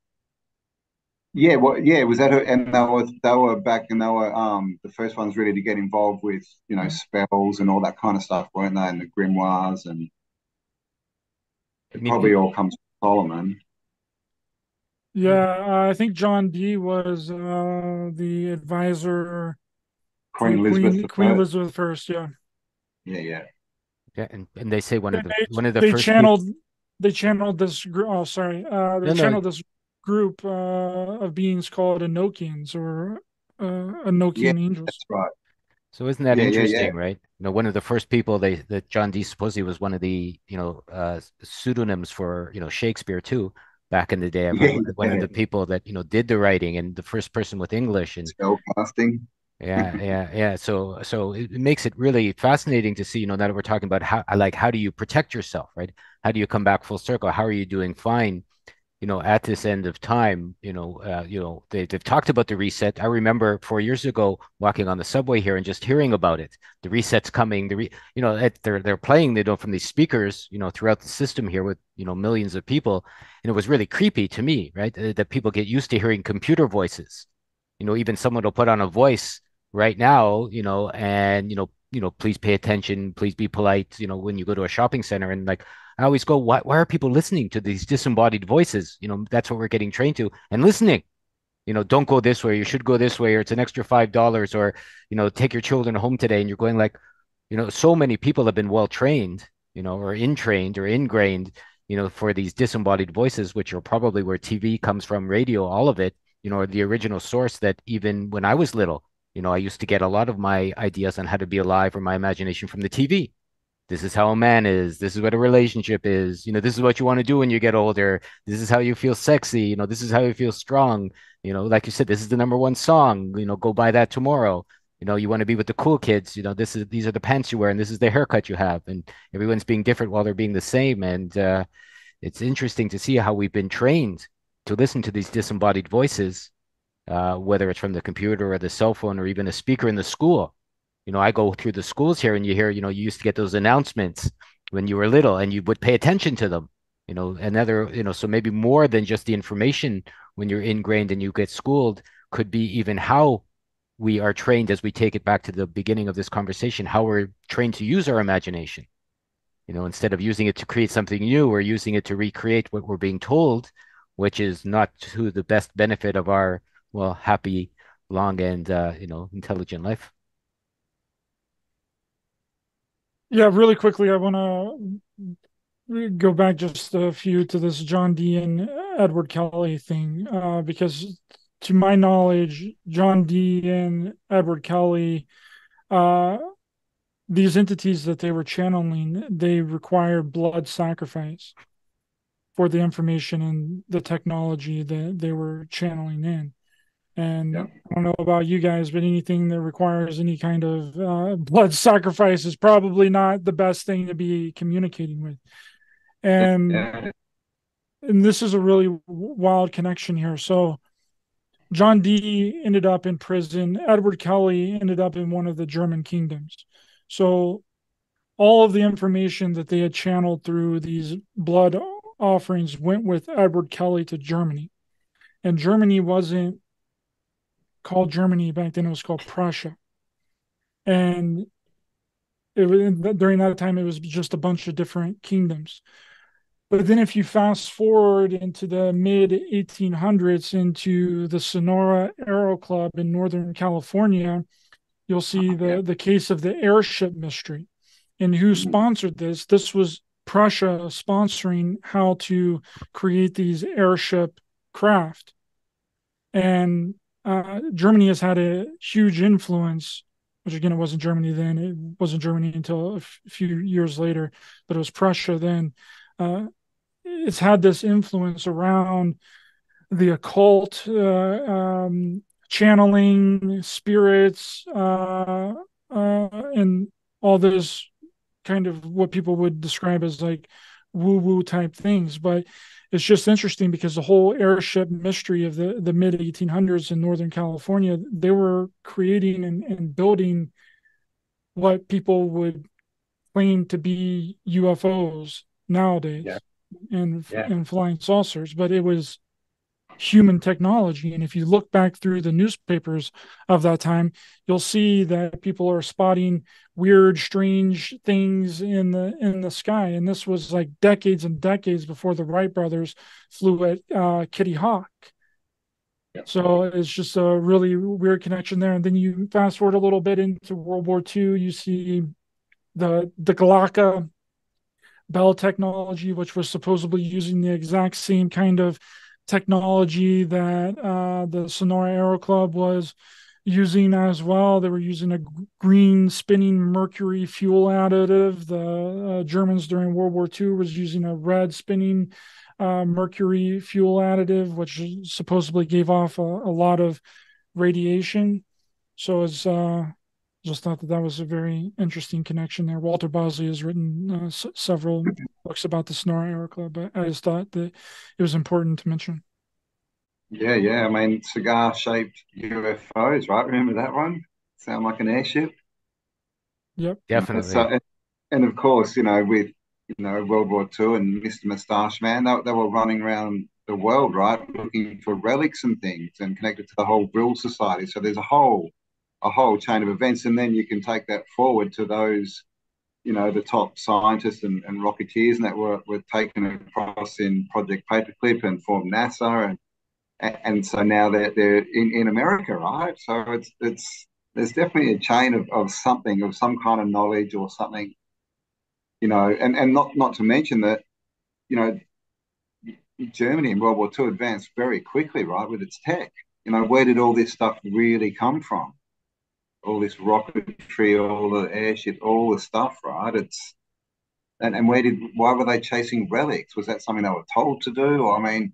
Yeah, well, yeah, was that, and they were they were back, and they were um the first ones really to get involved with you know spells and all that kind of stuff, weren't they? And the grimoires and it probably all comes from Solomon. Yeah, I think John Dee was uh, the advisor. Queen Elizabeth. Queen, Queen Elizabeth first, yeah. Yeah, yeah. Yeah, and, and they say one of the they, one of the they first channeled they channeled this group. Oh, sorry, uh, they No, no. channeled this group uh, of beings called Enochians or uh, Enochian angels. That's right. So isn't that Yeah, yeah, yeah. interesting, right? You know, one of the first people they that John Dee supposedly was one of the you know uh, pseudonyms for you know Shakespeare too back in the day. I Yeah, remember one of the people that you know did the writing and the first person with English and Spellcasting. yeah, yeah, yeah. So so it, it makes it really fascinating to see, you know, now that we're talking about how like how do you protect yourself, right? How do you come back full circle? How are you doing fine? You know, at this end of time, you know, uh, you know, they, they've talked about the reset. I remember four years ago walking on the subway here and just hearing about it. The reset's coming. The re, you know, it, they're they're playing. They know from these speakers, you know, throughout the system here with you know millions of people, and it was really creepy to me, right? Uh, That people get used to hearing computer voices. You know, even someone will put on a voice right now, you know, and you know, you know, please pay attention, please be polite, you know, when you go to a shopping center and like I always go, why why are people listening to these disembodied voices? You know, that's what we're getting trained to and listening. You know, don't go this way, you should go this way, or it's an extra five dollars, or you know, take your children home today, and you're going like, you know, so many people have been well trained, you know, or in trained or ingrained, you know, for these disembodied voices, which are probably where TV comes from, radio, all of it, you know, the original source that even when I was little, you know, I used to get a lot of my ideas on how to be alive or my imagination from the TV. This is how a man is. This is what a relationship is. You know, this is what you want to do when you get older. This is how you feel sexy. You know, this is how you feel strong. You know, like you said, this is the number one song. You know, go buy that tomorrow. You know, you want to be with the cool kids. You know, this is these are the pants you wear and this is the haircut you have. And everyone's being different while they're being the same. And uh, it's interesting to see how we've been trained to listen to these disembodied voices uh, whether it's from the computer or the cell phone or even a speaker in the school. You know, I go through the schools here and you hear, you know, you used to get those announcements when you were little and you would pay attention to them. You know, another, you know, so maybe more than just the information when you're ingrained and you get schooled could be even how we are trained as we take it back to the beginning of this conversation, how we're trained to use our imagination. You know, instead of using it to create something new, we're using it to recreate what we're being told, which is not to the best benefit of our well, happy, long, and uh, you know, intelligent life. Yeah, really quickly, I want to go back just a few to this John Dee and Edward Kelly thing, uh, because to my knowledge, John Dee and Edward Kelly, uh, these entities that they were channeling, they required blood sacrifice for the information and the technology that they were channeling in. And yeah. I don't know about you guys, but anything that requires any kind of uh, blood sacrifice is probably not the best thing to be communicating with. And yeah. and this is a really wild connection here. So John Dee ended up in prison. Edward Kelly ended up in one of the German kingdoms. So all of the information that they had channeled through these blood offerings went with Edward Kelly to Germany. And Germany wasn't called Germany back then, it was called Prussia. And it was, during that time, it was just a bunch of different kingdoms. But then, if you fast forward into the mid 1800s into the Sonora Aero Club in Northern California, you'll see the, the case of the airship mystery. And who mm-hmm. sponsored this? This was Prussia sponsoring how to create these airship craft. And uh, Germany has had a huge influence, which again, it wasn't Germany then. It wasn't Germany until a f- few years later, but it was Prussia then. Uh, it's had this influence around the occult, uh, um, channeling spirits, uh, and all this kind of what people would describe as like woo woo type things. But it's just interesting because the whole airship mystery of the, the mid 1800s in Northern California, they were creating and, and building what people would claim to be UFOs nowadays yeah. and, yeah. and flying saucers. But it was human technology. And if you look back through the newspapers of that time, you'll see that people are spotting weird, strange things in the in the sky. And this was like decades and decades before the Wright brothers flew at uh, Kitty Hawk. So it's just a really weird connection there. And then you fast forward a little bit into World War II, you see the the Glocke Bell technology, which was supposedly using the exact same kind of technology that uh, the Sonora Aero Club was using as well. They were using a green spinning mercury fuel additive. The uh, Germans during World War II was using a red spinning uh, mercury fuel additive, which supposedly gave off a, a lot of radiation. So as uh, just thought that that was a very interesting connection there. Walter Bosley has written uh, s- several books about the Sonora Aero Club, but I just thought that it was important to mention. Yeah, yeah. I mean, cigar-shaped UFOs, right? Remember that one? Sound like an airship. Yep, definitely. So, and, and of course, you know, with you know World War II and Mr. Moustache Man, they, they were running around the world, right, looking for relics and things, and connected to the whole Vril Society. So there's a whole a whole chain of events, and then you can take that forward to those, you know, the top scientists and, and rocketeers and that were, were taken across in Project Paperclip and formed NASA, and and so now they're they're in, in America, right? So it's it's there's definitely a chain of, of something of some kind of knowledge or something, you know, and and not not to mention that, you know, Germany in World War II advanced very quickly, right, with its tech. You know, where did all this stuff really come from? All this rocketry, all the airship, all the stuff, right? It's and, and where did why were they chasing relics? Was that something they were told to do? I mean,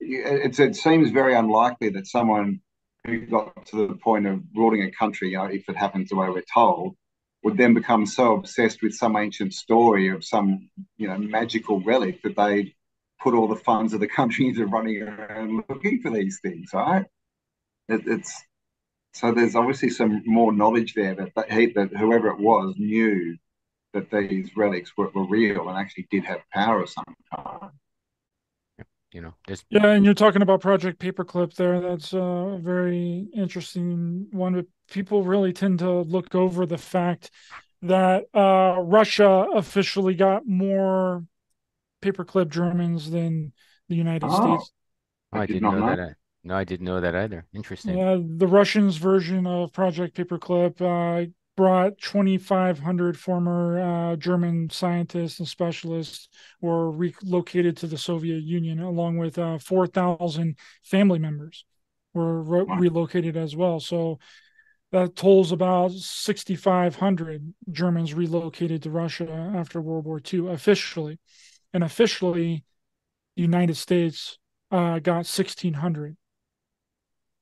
it's it seems very unlikely that someone who got to the point of ruling a country, you know, if it happens the way we're told, would then become so obsessed with some ancient story of some you know magical relic that they put all the funds of the country into running around looking for these things, right? It, it's so there's obviously some more knowledge there that that, he, that whoever it was knew that these relics were, were real and actually did have power of some kind. You know, there's... yeah, and you're talking about Project Paperclip there. That's a very interesting one. People really tend to look over the fact that uh, Russia officially got more paperclip Germans than the United oh, States. I, I didn't know, know that. No, I didn't know that either. Interesting. Yeah, the Russians' version of Project Paperclip uh, brought 2,500 former uh, German scientists and specialists were relocated to the Soviet Union, along with uh, 4,000 family members were re- relocated as well. So that tolls about 6,500 Germans relocated to Russia after World War II officially. And officially, the United States uh, got 1,600.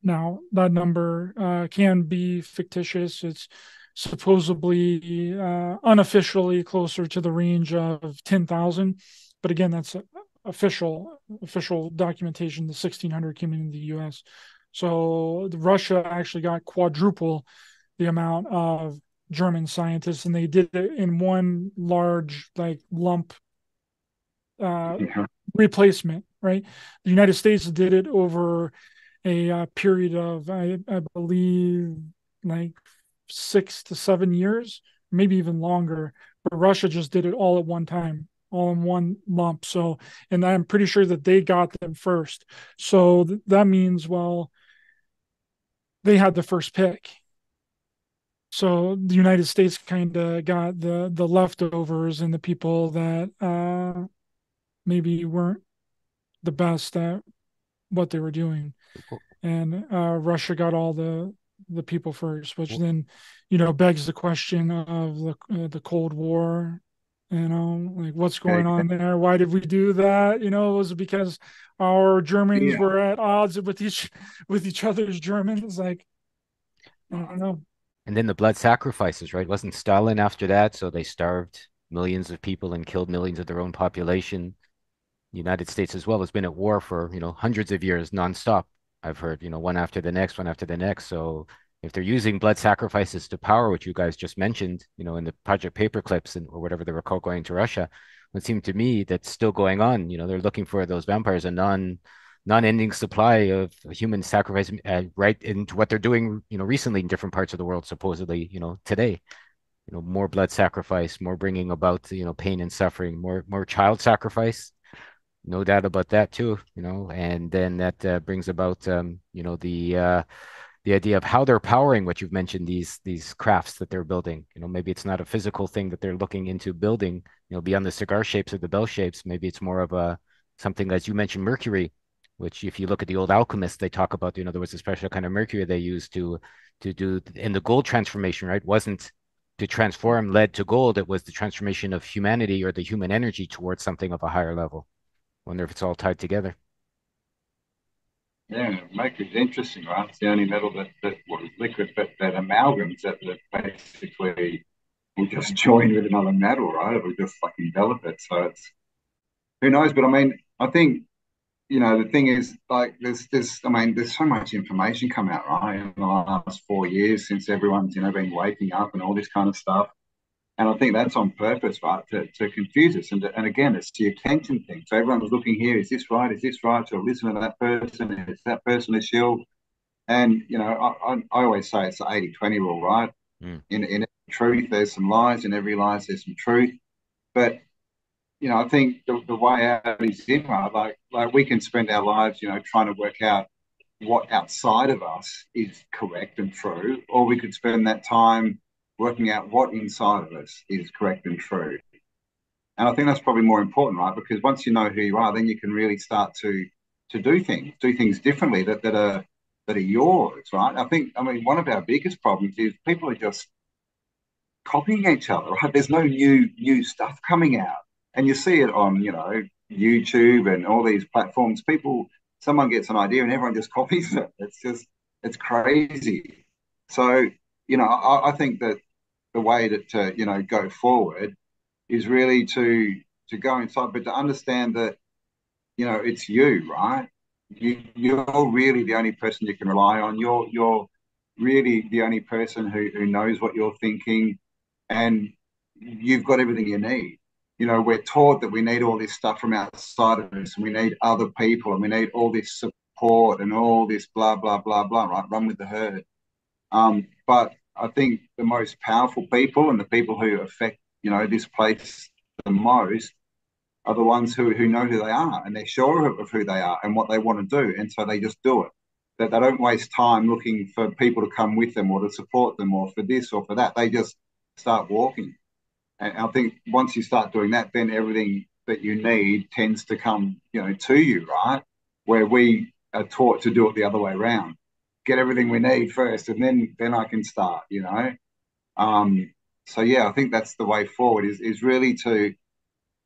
Now, that number uh, can be fictitious. It's supposedly uh, unofficially closer to the range of 10,000. But again, that's official official documentation. The 1,600 came into the U.S. So Russia actually got quadruple the amount of German scientists, and they did it in one large like lump uh, yeah. replacement. Right, the United States did it over a uh, period of I, I believe like six to seven years, maybe even longer. But Russia just did it all at one time, all in one lump. So, and I'm pretty sure that they got them first. So th- that means, well, they had the first pick. So the United States kind of got the the leftovers and the people that uh, maybe weren't the best at what they were doing, and uh, Russia got all the the people first, which then, you know, begs the question of the uh, the Cold War. You know, like what's going on there? Why did we do that? You know, was it because our Germans yeah. were at odds with each with each other's Germans? Like, I don't know. And then the blood sacrifices, right? Wasn't Stalin after that? So they starved millions of people and killed millions of their own population. The United States as well has been at war for you know hundreds of years nonstop. I've heard, you know, one after the next, one after the next. So if they're using blood sacrifices to power, which you guys just mentioned, you know, in the Project Paperclips and or whatever they were called going to Russia, it seemed to me that's still going on. You know, they're looking for those vampires a non non-ending supply of human sacrifice uh, right into what they're doing you know recently in different parts of the world supposedly you know today you know more blood sacrifice more bringing about you know pain and suffering more more child sacrifice no doubt about that too you know and then that uh, brings about um, you know the uh, the idea of how they're powering what you've mentioned these these crafts that they're building. You know maybe it's not a physical thing that they're looking into building you know beyond the cigar shapes or the bell shapes. Maybe it's more of a something as you mentioned mercury which if you look at the old alchemists they talk about you know there was a special kind of mercury they used to to do in the gold transformation right? Wasn't to transform lead to gold. It was the transformation of humanity or the human energy towards something of a higher level Wonder if it's all tied together. Yeah, it interesting, right? It's the only metal that, that what is liquid, but that amalgams that, that basically will just join with another metal, right? It will just like envelop it. So it's who knows? But I mean, I think you know the thing is like there's this. I mean, there's so much information come out, right? In the last four years since everyone's you know been waking up and all this kind of stuff. And I think that's on purpose, right, to, to confuse us. And, to, and again, it's the attention thing. So everyone's looking here, is this right? Is this right? So listen to that person. Is that person a shield? And, you know, I, I, I always say it's the 80 20 rule, right? Mm. In, in truth, there's some lies. In every lies, there's some truth. But, you know, I think the, the way out is in, right? Like, like we can spend our lives, you know, trying to work out what outside of us is correct and true, or we could spend that time working out what inside of us is correct and true. And I think that's probably more important, right? Because once you know who you are, then you can really start to to do things, do things differently that, that are that are yours, right? I think I mean one of our biggest problems is people are just copying each other, right? There's no new new stuff coming out. And you see it on, you know, YouTube and all these platforms. People someone gets an idea and everyone just copies it. It's just it's crazy. So, you know, I, I think that the way to, to you know go forward is really to to go inside, but to understand that you know it's you, right? You you're really the only person you can rely on. You're you're really the only person who, who knows what you're thinking, and you've got everything you need. You know, we're taught that we need all this stuff from outside of us, and we need other people, and we need all this support and all this blah blah blah blah. Right, run with the herd. Um, but I think the most powerful people and the people who affect, you know, this place the most are the ones who, who know who they are and they're sure of, who they are and what they want to do. And so they just do it. that they don't waste time looking for people to come with them or to support them or for this or for that. They just start walking. And I think once you start doing that, then everything that you need tends to come, you know, to you, right? Where we are taught to do it the other way around. Get everything we need first, and then then I can start, you know. Um, so yeah, I think that's the way forward. Is is really to,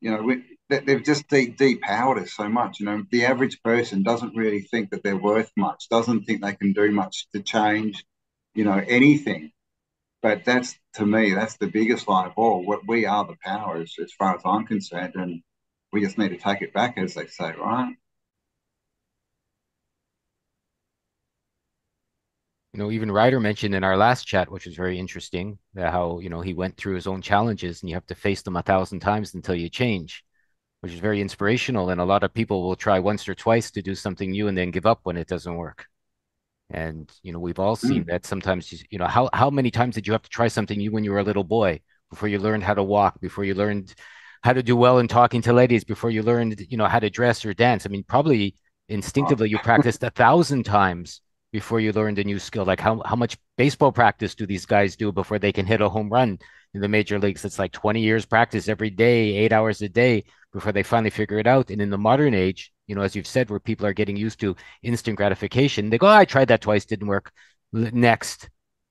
you know, we, they've just de- depowered us so much. You know, the average person doesn't really think that they're worth much, doesn't think they can do much to change, you know, anything. But that's to me, that's the biggest lie of all. What we are the powers, as far as I'm concerned, and we just need to take it back, as they say, right? You know, even Ryder mentioned in our last chat, which was very interesting, how, you know, he went through his own challenges and you have to face them a thousand times until you change, which is very inspirational. And a lot of people will try once or twice to do something new and then give up when it doesn't work. And, you know, we've all seen mm. that sometimes, you know, how, how many times did you have to try something new when you were a little boy before you learned how to walk, before you learned how to do well in talking to ladies before you learned, you know, how to dress or dance. I mean, probably instinctively you practiced a thousand times before you learned a new skill. Like how, how much baseball practice do these guys do before they can hit a home run in the major leagues? It's like 20 years practice every day, eight hours a day before they finally figure it out. And in the modern age, you know, as you've said, where people are getting used to instant gratification, they go, oh, I tried that twice, didn't work. Next,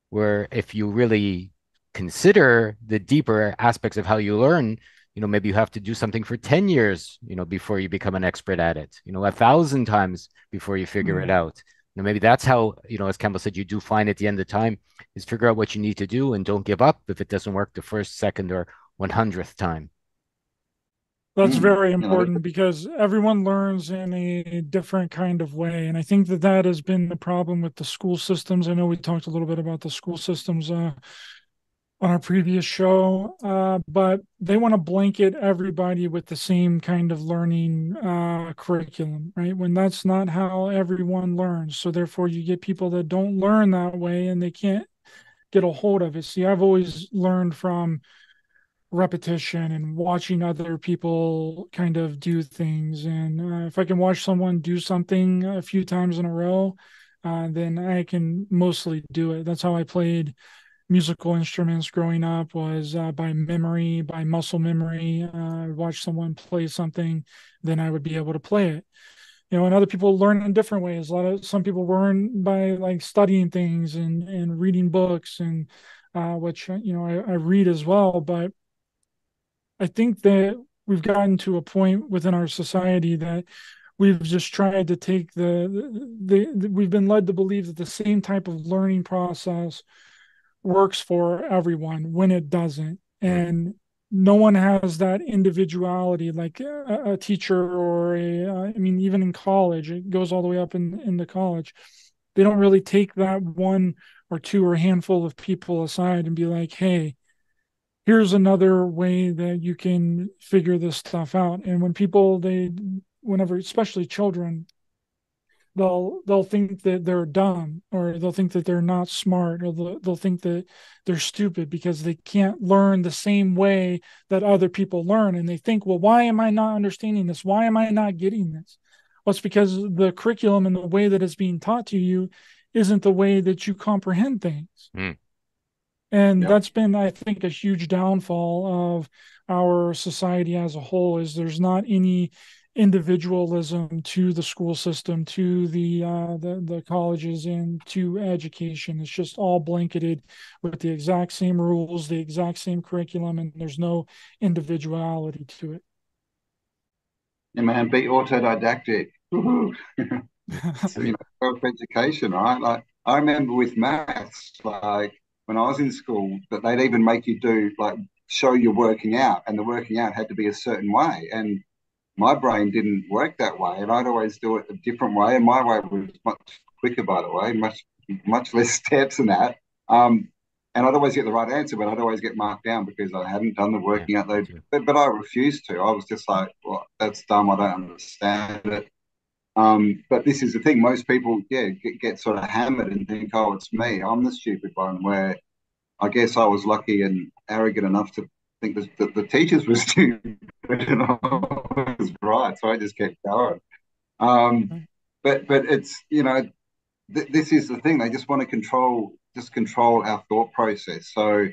where if you really consider the deeper aspects of how you learn, you know maybe you have to do something for 10 years you know before you become an expert at it you know a thousand times before you figure mm-hmm. it out you know maybe that's how you know as campbell said you do find at the end of time is figure out what you need to do and don't give up if it doesn't work the first second or 100th time. That's mm-hmm. very important because everyone learns in a different kind of way. And i think that that has been the problem with the school systems. I know we talked a little bit about the school systems uh, on our previous show, uh, but they want to blanket everybody with the same kind of learning uh, curriculum, right? When that's not how everyone learns. So therefore, you get people that don't learn that way and they can't get a hold of it. See, I've always learned from repetition and watching other people kind of do things. And uh, if I can watch someone do something a few times in a row, uh, then I can mostly do it. That's how I played musical instruments growing up was uh, by memory, by muscle memory. Uh, watch someone play something, then I would be able to play it. You know, and other people learn in different ways. A lot of some people learn by like studying things and and reading books, and uh, which you know I, I read as well. But I think that we've gotten to a point within our society that we've just tried to take the, the, the, we've been led to believe that the same type of learning process works for everyone when it doesn't. And no one has that individuality like a, a teacher or a uh, I mean even in college it goes all the way up in into college. They don't really take that one or two or handful of people aside and be like hey here's another way that you can figure this stuff out. And when people they whenever especially children they'll they'll think that they're dumb or they'll think that they're not smart or they'll, they'll think that they're stupid because they can't learn the same way that other people learn and they think well why am i not understanding this why am i not getting this well it's because the curriculum and the way that it's being taught to you isn't the way that you comprehend things mm. and yep. that's been i think a huge downfall of our society as a whole is there's not any individualism to the school system, to the, uh, the the colleges, and to education. It's just all blanketed with the exact same rules, the exact same curriculum, and there's no individuality to it. Yeah, man, be autodidactic. so, you know, self-education, right? Like I remember with maths, like when I was in school, that they'd even make you do like show you're working out, and the working out had to be a certain way, and my brain didn't work that way, and I'd always do it a different way. And my way was much quicker, by the way, much much less steps than that. Um, and I'd always get the right answer, but I'd always get marked down because I hadn't done the working out there. But, but I refused to. I was just like, well, that's dumb. I don't understand it. Um, but this is the thing. Most people, yeah, get, get sort of hammered and think, oh, it's me. I'm the stupid one. Where I guess I was lucky and arrogant enough to think that the, the teachers were stupid and I was right, so I just kept going. Um, but but it's you know th- this is the thing. They just want to control, just control our thought process. So,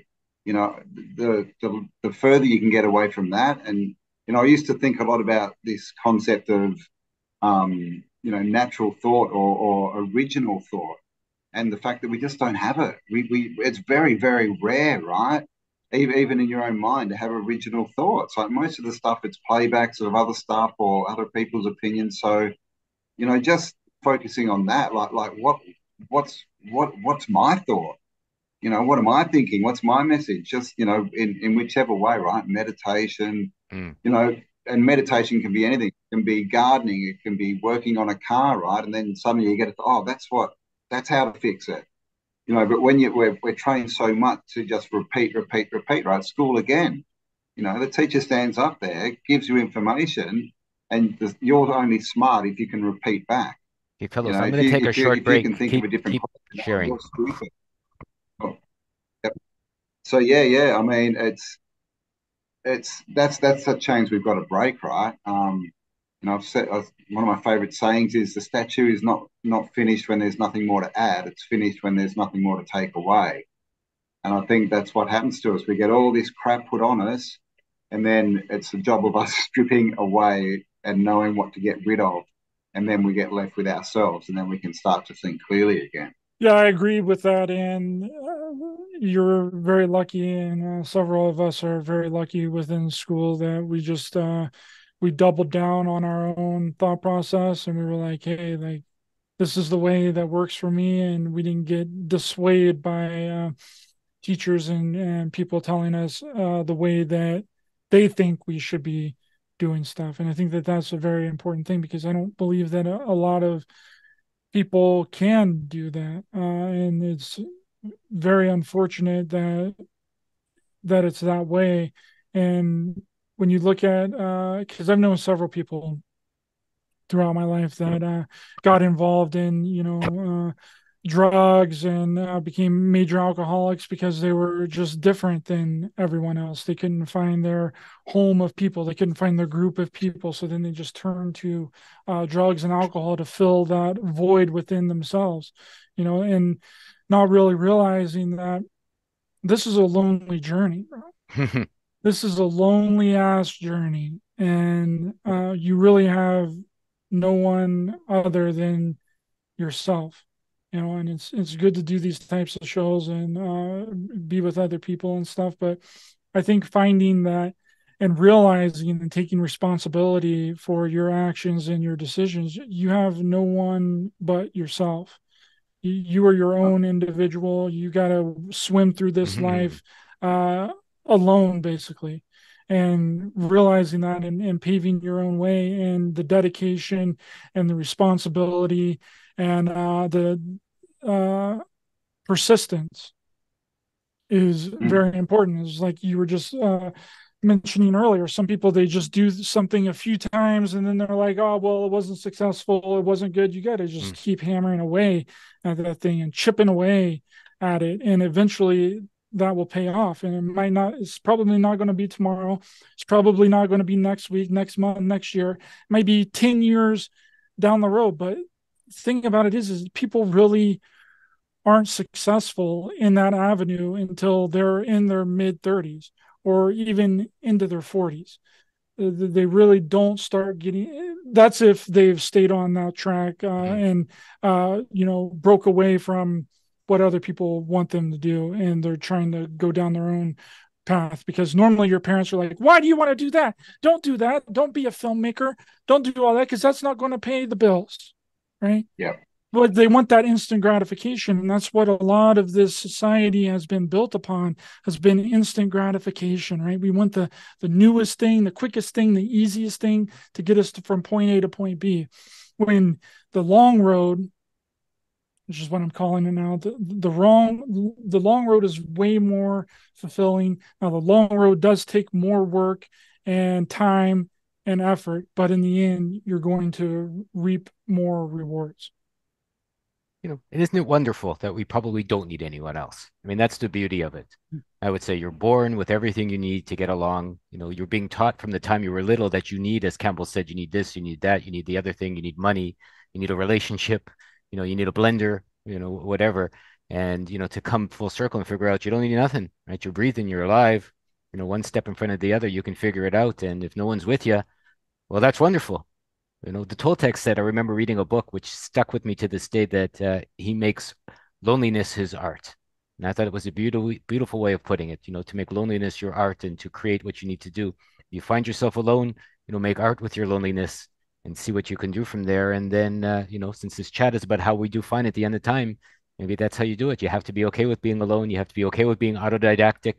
you know, the the, the further you can get away from that, and you know, I used to think a lot about this concept of, um, you know, natural thought or, or original thought, and the fact that we just don't have it. We we it's very very rare, right? Even even in your own mind to have original thoughts. Like most of the stuff, it's playbacks of other stuff or other people's opinions. So, you know, just focusing on that, like like what what's what what's my thought? You know, what am I thinking? What's my message? Just you know, in in whichever way, right? Meditation, Mm. you know, and meditation can be anything. It can be gardening. It can be working on a car, right? And then suddenly you get it. Oh, that's what. That's how to fix it. You know, but when you we're we're trained so much to just repeat, repeat, repeat, right? School again. You know, the teacher stands up there, gives you information, and the, you're only smart if you can repeat back. Okay, fellows, You know, I'm going to take a you- short if you break. can think Keep, of a different keep sharing. Oh, yep. So yeah, yeah. I mean, it's it's that's that's a change we've got to break, right? Um, know, I've said I've, one of my favorite sayings is the statue is not not finished when there's nothing more to add. It's finished when there's nothing more to take away. And I think that's what happens to us. We get all this crap put on us, and then it's the job of us stripping away and knowing what to get rid of. And then we get left with ourselves, and then we can start to think clearly again. Yeah, I agree with that. And uh, you're very lucky, and uh, several of us are very lucky within school that we just uh, we doubled down on our own thought process, and we were like, "Hey, like this is the way that works for me," and we didn't get dissuaded by uh, teachers and and people telling us uh, the way that they think we should be doing stuff. And I think that that's a very important thing because I don't believe that a, a lot of people can do that, uh, and it's very unfortunate that that it's that way. And when you look at, because I've known several people throughout my life that uh, got involved in, you know, uh, drugs and uh, became major alcoholics because they were just different than everyone else. They couldn't find their home of people. They couldn't find their group of people. So then they just turned to uh, drugs and alcohol to fill that void within themselves, you know, and not really realizing that this is a lonely journey. This is a lonely ass journey. And uh, you really have no one other than yourself you know and it's it's good to do these types of shows and uh, be with other people and stuff but i think finding that and realizing and taking responsibility for your actions and your decisions you have no one but yourself you, you are your own individual you got to swim through this Mhm. life uh, alone basically and realizing that and, and paving your own way and the dedication and the responsibility and uh, the uh, persistence is Mm. very important. It's like you were just uh, mentioning earlier. Some people they just do something a few times and then they're like, "Oh, well, it wasn't successful. It wasn't good." You got to just Mm. keep hammering away at that thing and chipping away at it, and eventually that will pay off. And it might not. It's probably not going to be tomorrow. It's probably not going to be next week, next month, next year. It might be ten years down the road. But the thing about it is, is people really aren't successful in that avenue until they're in their mid 30s or even into their 40s. Uh, They really don't start getting. That's if they've stayed on that track uh, and uh, you know broke away from what other people want them to do, and they're trying to go down their own path. Because normally your parents are like, "Why do you want to do that? Don't do that. Don't be a filmmaker. Don't do all that because that's not going to pay the bills." Right? Yeah. but they want that instant gratification and that's what a lot of this society has been built upon has been instant gratification right we want the the newest thing the quickest thing the easiest thing to get us to, from point a to point b when the long road which is what i'm calling it now the, the wrong the long road is way more fulfilling now the long road does take more work and time and effort but in the end you're going to reap more rewards you know, and isn't it wonderful that we probably don't need anyone else? I mean, that's the beauty of it. Hmm. I would say you're born with everything you need to get along. You know, you're being taught from the time you were little that you need, as Campbell said, you need this, you need that, you need the other thing, you need money, you need a relationship, you know, you need a blender, you know, whatever. And, you know, to come full circle and figure out you don't need nothing, right? You're breathing, you're alive, you know, one step in front of the other, you can figure it out. And if no one's with you, well, that's wonderful. You know, the Toltec said, I remember reading a book which stuck with me to this day that uh, he makes loneliness his art. And I thought it was a beautiful, beautiful way of putting it, you know, to make loneliness your art and to create what you need to do. You find yourself alone, you know, make art with your loneliness and see what you can do from there. And then, uh, you know, since this chat is about how we do find at the end of time, maybe that's how you do it. You have to be okay with being alone. You have to be okay with being autodidactic.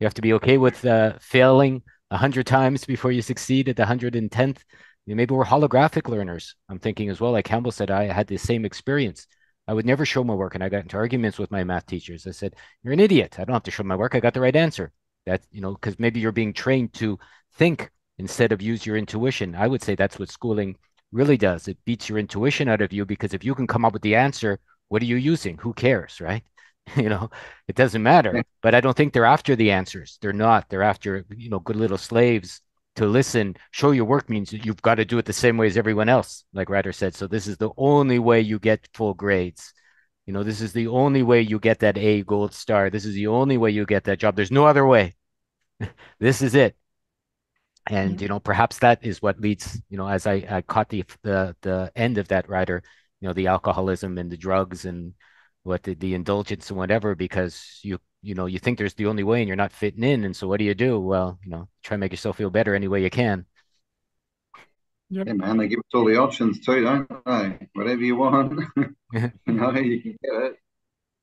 You have to be okay with uh, failing a hundred times before you succeed at the hundred and tenth. Maybe we're holographic learners. I'm thinking as well. Like Campbell said, I had the same experience. I would never show my work, and I got into arguments with my math teachers. I said, "You're an idiot. I don't have to show my work. I got the right answer." That you know, because maybe you're being trained to think instead of use your intuition. I would say that's what schooling really does. It beats your intuition out of you because if you can come up with the answer, what are you using? Who cares, right? you know, it doesn't matter. But I don't think they're after the answers. They're not. They're after, you know, good little slaves to listen. Show your work means you've got to do it the same way as everyone else, like Ryder said. So this is the only way you get full grades. You know, this is the only way you get that A gold star. This is the only way you get that job. There's no other way. this is it and you know perhaps that is what leads you know as I, I caught the the the end of that Ryder you know the alcoholism and the drugs and what the, the indulgence and whatever because you you know you think there's the only way and you're not fitting in. And so what do you do? Well you know try and make yourself feel better any way you can. Yep. yeah man they give us all the options too don't they? Whatever you want. You know you can get it.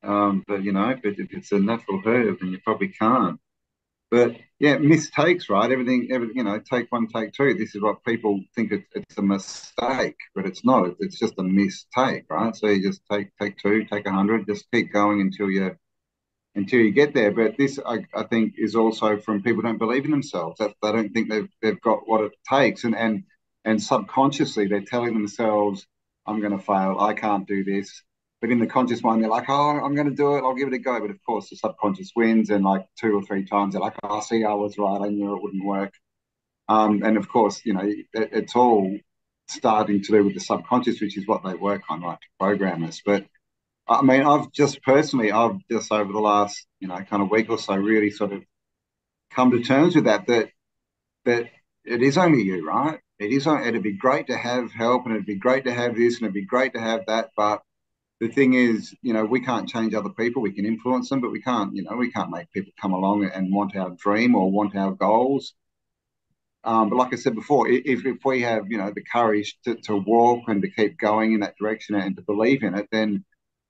Um but you know but if it's a natural herb then you probably can't but yeah, mistakes, right? Everything, everything, you know, take one, take two. This is what people think it's, it's a mistake, but it's not. It's just a mistake, right? So you just take take two, take a hundred, just keep going until you until you get there. But this, I, I think, is also from people don't believe in themselves. That they don't think they've they've got what it takes, and and and subconsciously they're telling themselves, "I'm going to fail. I can't do this." But in the conscious mind, they're like, oh, I'm going to do it. I'll give it a go. But of course, the subconscious wins. And like two or three times, they're like, oh, see, I was right. I knew it wouldn't work. Um, and of course, you know, it, it's all starting to do with the subconscious, which is what they work on, right, to program us. But I mean, I've just personally, I've just over the last, you know, kind of week or so, really sort of come to terms with that, that, that it is only you, right? It is, it'd be great to have help and it'd be great to have this and it'd be great to have that. But the thing is, you know, we can't change other people. We can influence them, but we can't, you know, we can't make people come along and want our dream or want our goals. Um, but like I said before, if, if we have, you know, the courage to, to walk and to keep going in that direction and to believe in it, then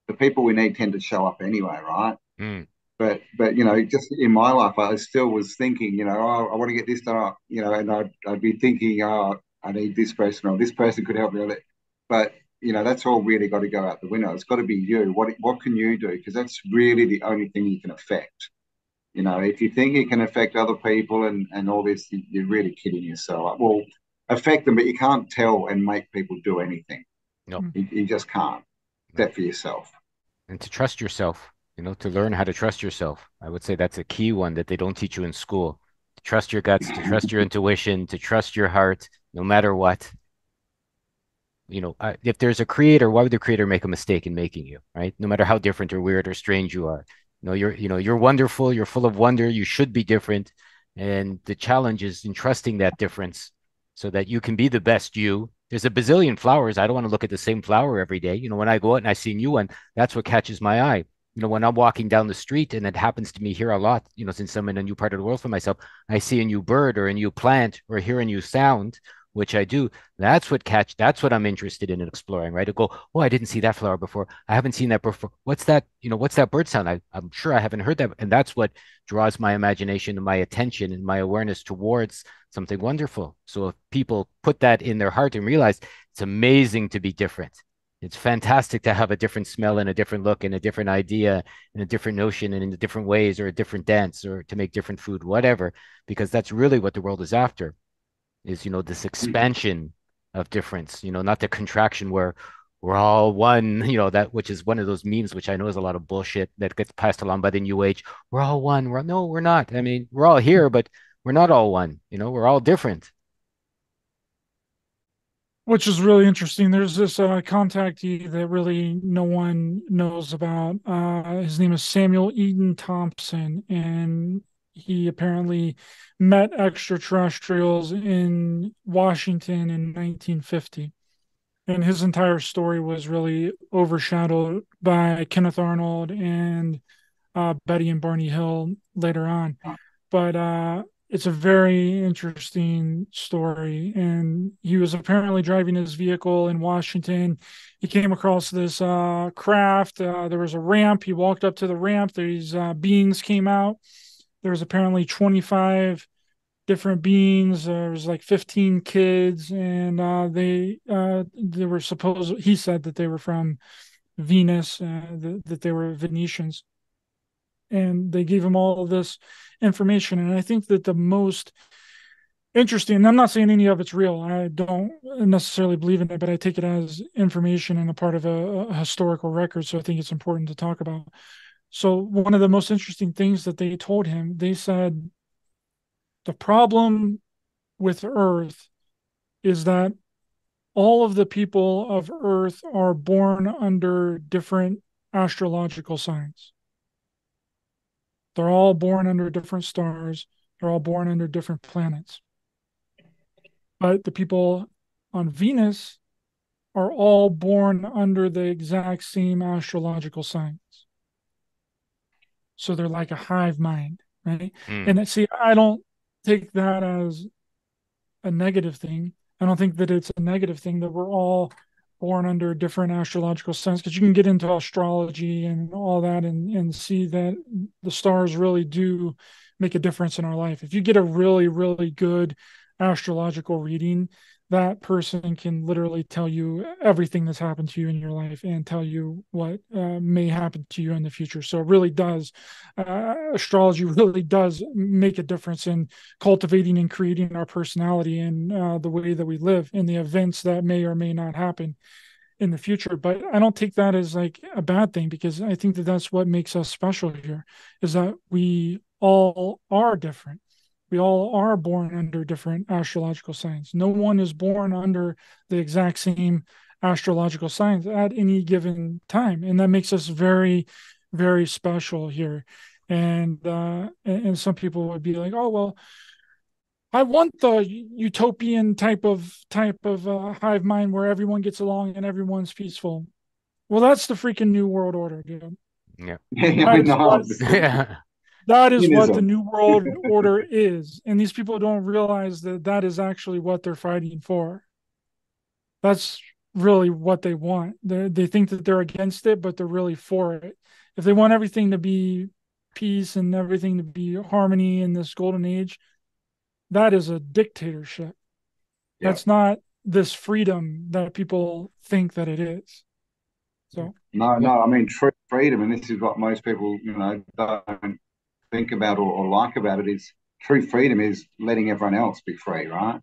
the people we need tend to show up anyway, right? Mm. But but you know, just in my life, I still was thinking, you know, oh, I want to get this done, you know, and I'd, I'd be thinking, oh, I need this person or this person could help me with it. But you know that's all really got to go out the window. It's got to be you. What what can you do? Because that's really the only thing you can affect. You know, if you think you can affect other people and and all this, you're really kidding yourself. Uh, well, affect them, but you can't tell and make people do anything. No, you, you just can't. That for yourself. And to trust yourself, you know, to learn how to trust yourself. I would say that's a key one that they don't teach you in school. To trust your guts, to trust your intuition, to trust your heart, no matter what you know, if there's a creator, why would the creator make a mistake in making you, right? No matter how different or weird or strange you are. You know, you're, you know, you're wonderful, you're full of wonder, you should be different. And the challenge is in trusting that difference so that you can be the best you. There's a bazillion flowers. I don't want to look at the same flower every day. You know, when I go out and I see a new one, that's what catches my eye. You know, when I'm walking down the street, and it happens to me here a lot, you know, since I'm in a new part of the world for myself, I see a new bird or a new plant or hear a new sound which I do, that's what catch, that's what I'm interested in exploring, right? To go, oh, I didn't see that flower before. I haven't seen that before. What's that? You know, what's that bird sound? I, I'm sure I haven't heard that. And that's what draws my imagination and my attention and my awareness towards something wonderful. So if people put that in their heart and realize it's amazing to be different. It's fantastic to have a different smell and a different look and a different idea and a different notion and in different ways or a different dance or to make different food, whatever, because that's really what the world is after is you know this mm. expansion of difference you know not the contraction where we're all one you know that which is one of those memes which i know is a lot of bullshit that gets passed along by the new age we're all one we're no we're not i mean we're all here but we're not all one you know we're all different which is really interesting. There's this uh, contactee that really no one knows about. Uh, his name is Samuel Eaton Thompson, and he apparently met extraterrestrials in Washington in 1950. And his entire story was really overshadowed by Kenneth Arnold and uh, Betty and Barney Hill later on. But uh, it's a very interesting story. And he was apparently driving his vehicle in Washington. He came across this uh, craft. Uh, there was a ramp. He walked up to the ramp. These uh, beings came out. There was apparently 25 different beings. There was like 15 kids, and uh, they uh, they were supposed. He said that they were from Venus, uh, that, they were Venetians and they gave him all this information. And I think that the most interesting, and I'm not saying any of it's real. I don't necessarily believe in it, but I take it as information and a part of a, a historical record. So I think it's important to talk about. So one of the most interesting things that they told him, they said the problem with Earth is that all of the people of Earth are born under different astrological signs. They're all born under different stars. They're all born under different planets. But the people on Venus are all born under the exact same astrological signs. So they're like a hive mind, right? Mm. And see, I don't take that as a negative thing. I don't think that it's a negative thing that we're all born under different astrological signs because you can get into astrology and all that and and see that the stars really do make a difference in our life if you get a really really good astrological reading that person can literally tell you everything that's happened to you in your life and tell you what uh, may happen to you in the future. So it really does, uh, astrology really does make a difference in cultivating and creating our personality and uh, the way that we live and the events that may or may not happen in the future. But I don't take that as like a bad thing because I think that that's what makes us special here is that we all are different we all are born under different astrological signs. No one is born under the exact same astrological signs at any given time, and that makes us very, very special here. And uh, and some people would be like, "Oh well, I want the utopian type of type of uh, hive mind where everyone gets along and everyone's peaceful." Well, that's the freaking new world order, dude. Yeah. yeah. That is what the New World Order is. And these people don't realize that that is actually what they're fighting for. That's really what they want. They they think that they're against it, but they're really for it. If they want everything to be peace and everything to be harmony in this golden age, that is a dictatorship. Yeah. That's not this freedom that people think that it is. So no, no, I mean true freedom, and this is what most people, you know, don't think about or, or like about it is true freedom is letting everyone else be free, right?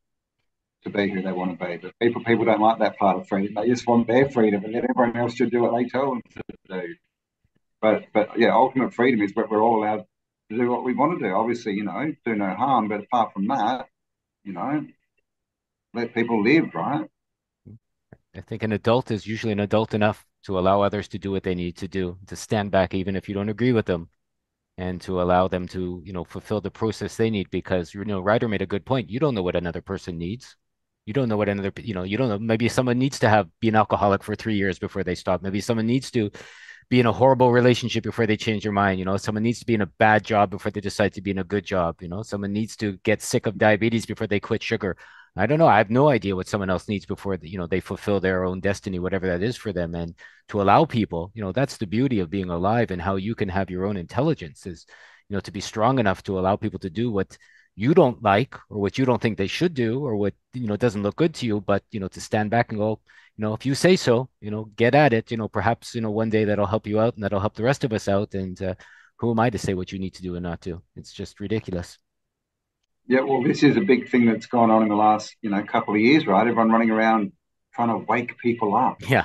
To be who they want to be. But people people don't like that part of freedom. They just want their freedom and let everyone else should do what they tell them to do. But but yeah, ultimate freedom is what we're all allowed to do what we want to do. Obviously, you know, do no harm. But apart from that, you know, let people live, right? I think an adult is usually an adult enough to allow others to do what they need to do, to stand back even if you don't agree with them, and to allow them to you know fulfill the process they need because you know Ryder made a good point. You don't know what another person needs. You don't know what another you know you don't know maybe someone needs to have be an alcoholic for three years before they stop. Maybe someone needs to be in a horrible relationship before they change their mind you know. Someone needs to be in a bad job before they decide to be in a good job you know. Someone needs to get sick of diabetes before they quit sugar I don't know. I have no idea what someone else needs before you know they fulfill their own destiny, whatever that is for them. And to allow people, you know, that's the beauty of being alive and how you can have your own intelligence is, you know, to be strong enough to allow people to do what you don't like or what you don't think they should do or what you know doesn't look good to you, but you know, to stand back and go, you know, if you say so, you know, get at it. You know, perhaps you know one day that'll help you out and that'll help the rest of us out. And uh, who am I to say what you need to do and not do? It's just ridiculous. Yeah, well, this is a big thing that's gone on in the last, you know, couple of years, right? Everyone running around trying to wake people up. Yeah.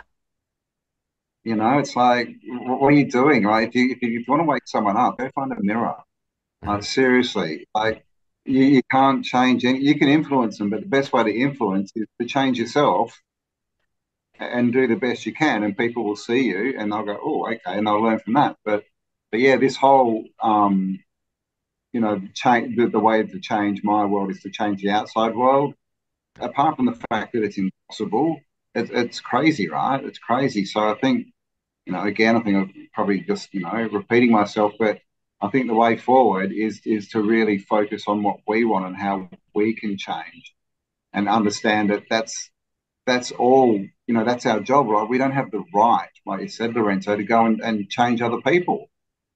You know, it's like, what are you doing, right? If you, if you, if you want to wake someone up, go find a mirror. Mm-hmm. Like, seriously, like, you, you can't change any, you can influence them, but the best way to influence is to change yourself and do the best you can, and people will see you and they'll go, oh, okay, and they'll learn from that. But but yeah, this whole um, you know, change the, the way to change my world is to change the outside world. Apart from the fact that it's impossible, it, it's crazy, right? It's crazy. So I think, you know, again, I think I'm probably just you know repeating myself, but I think the way forward is is to really focus on what we want and how we can change, and understand that that's that's all you know. That's our job, right? We don't have the right, like you said, Lorenzo, to go and, and change other people.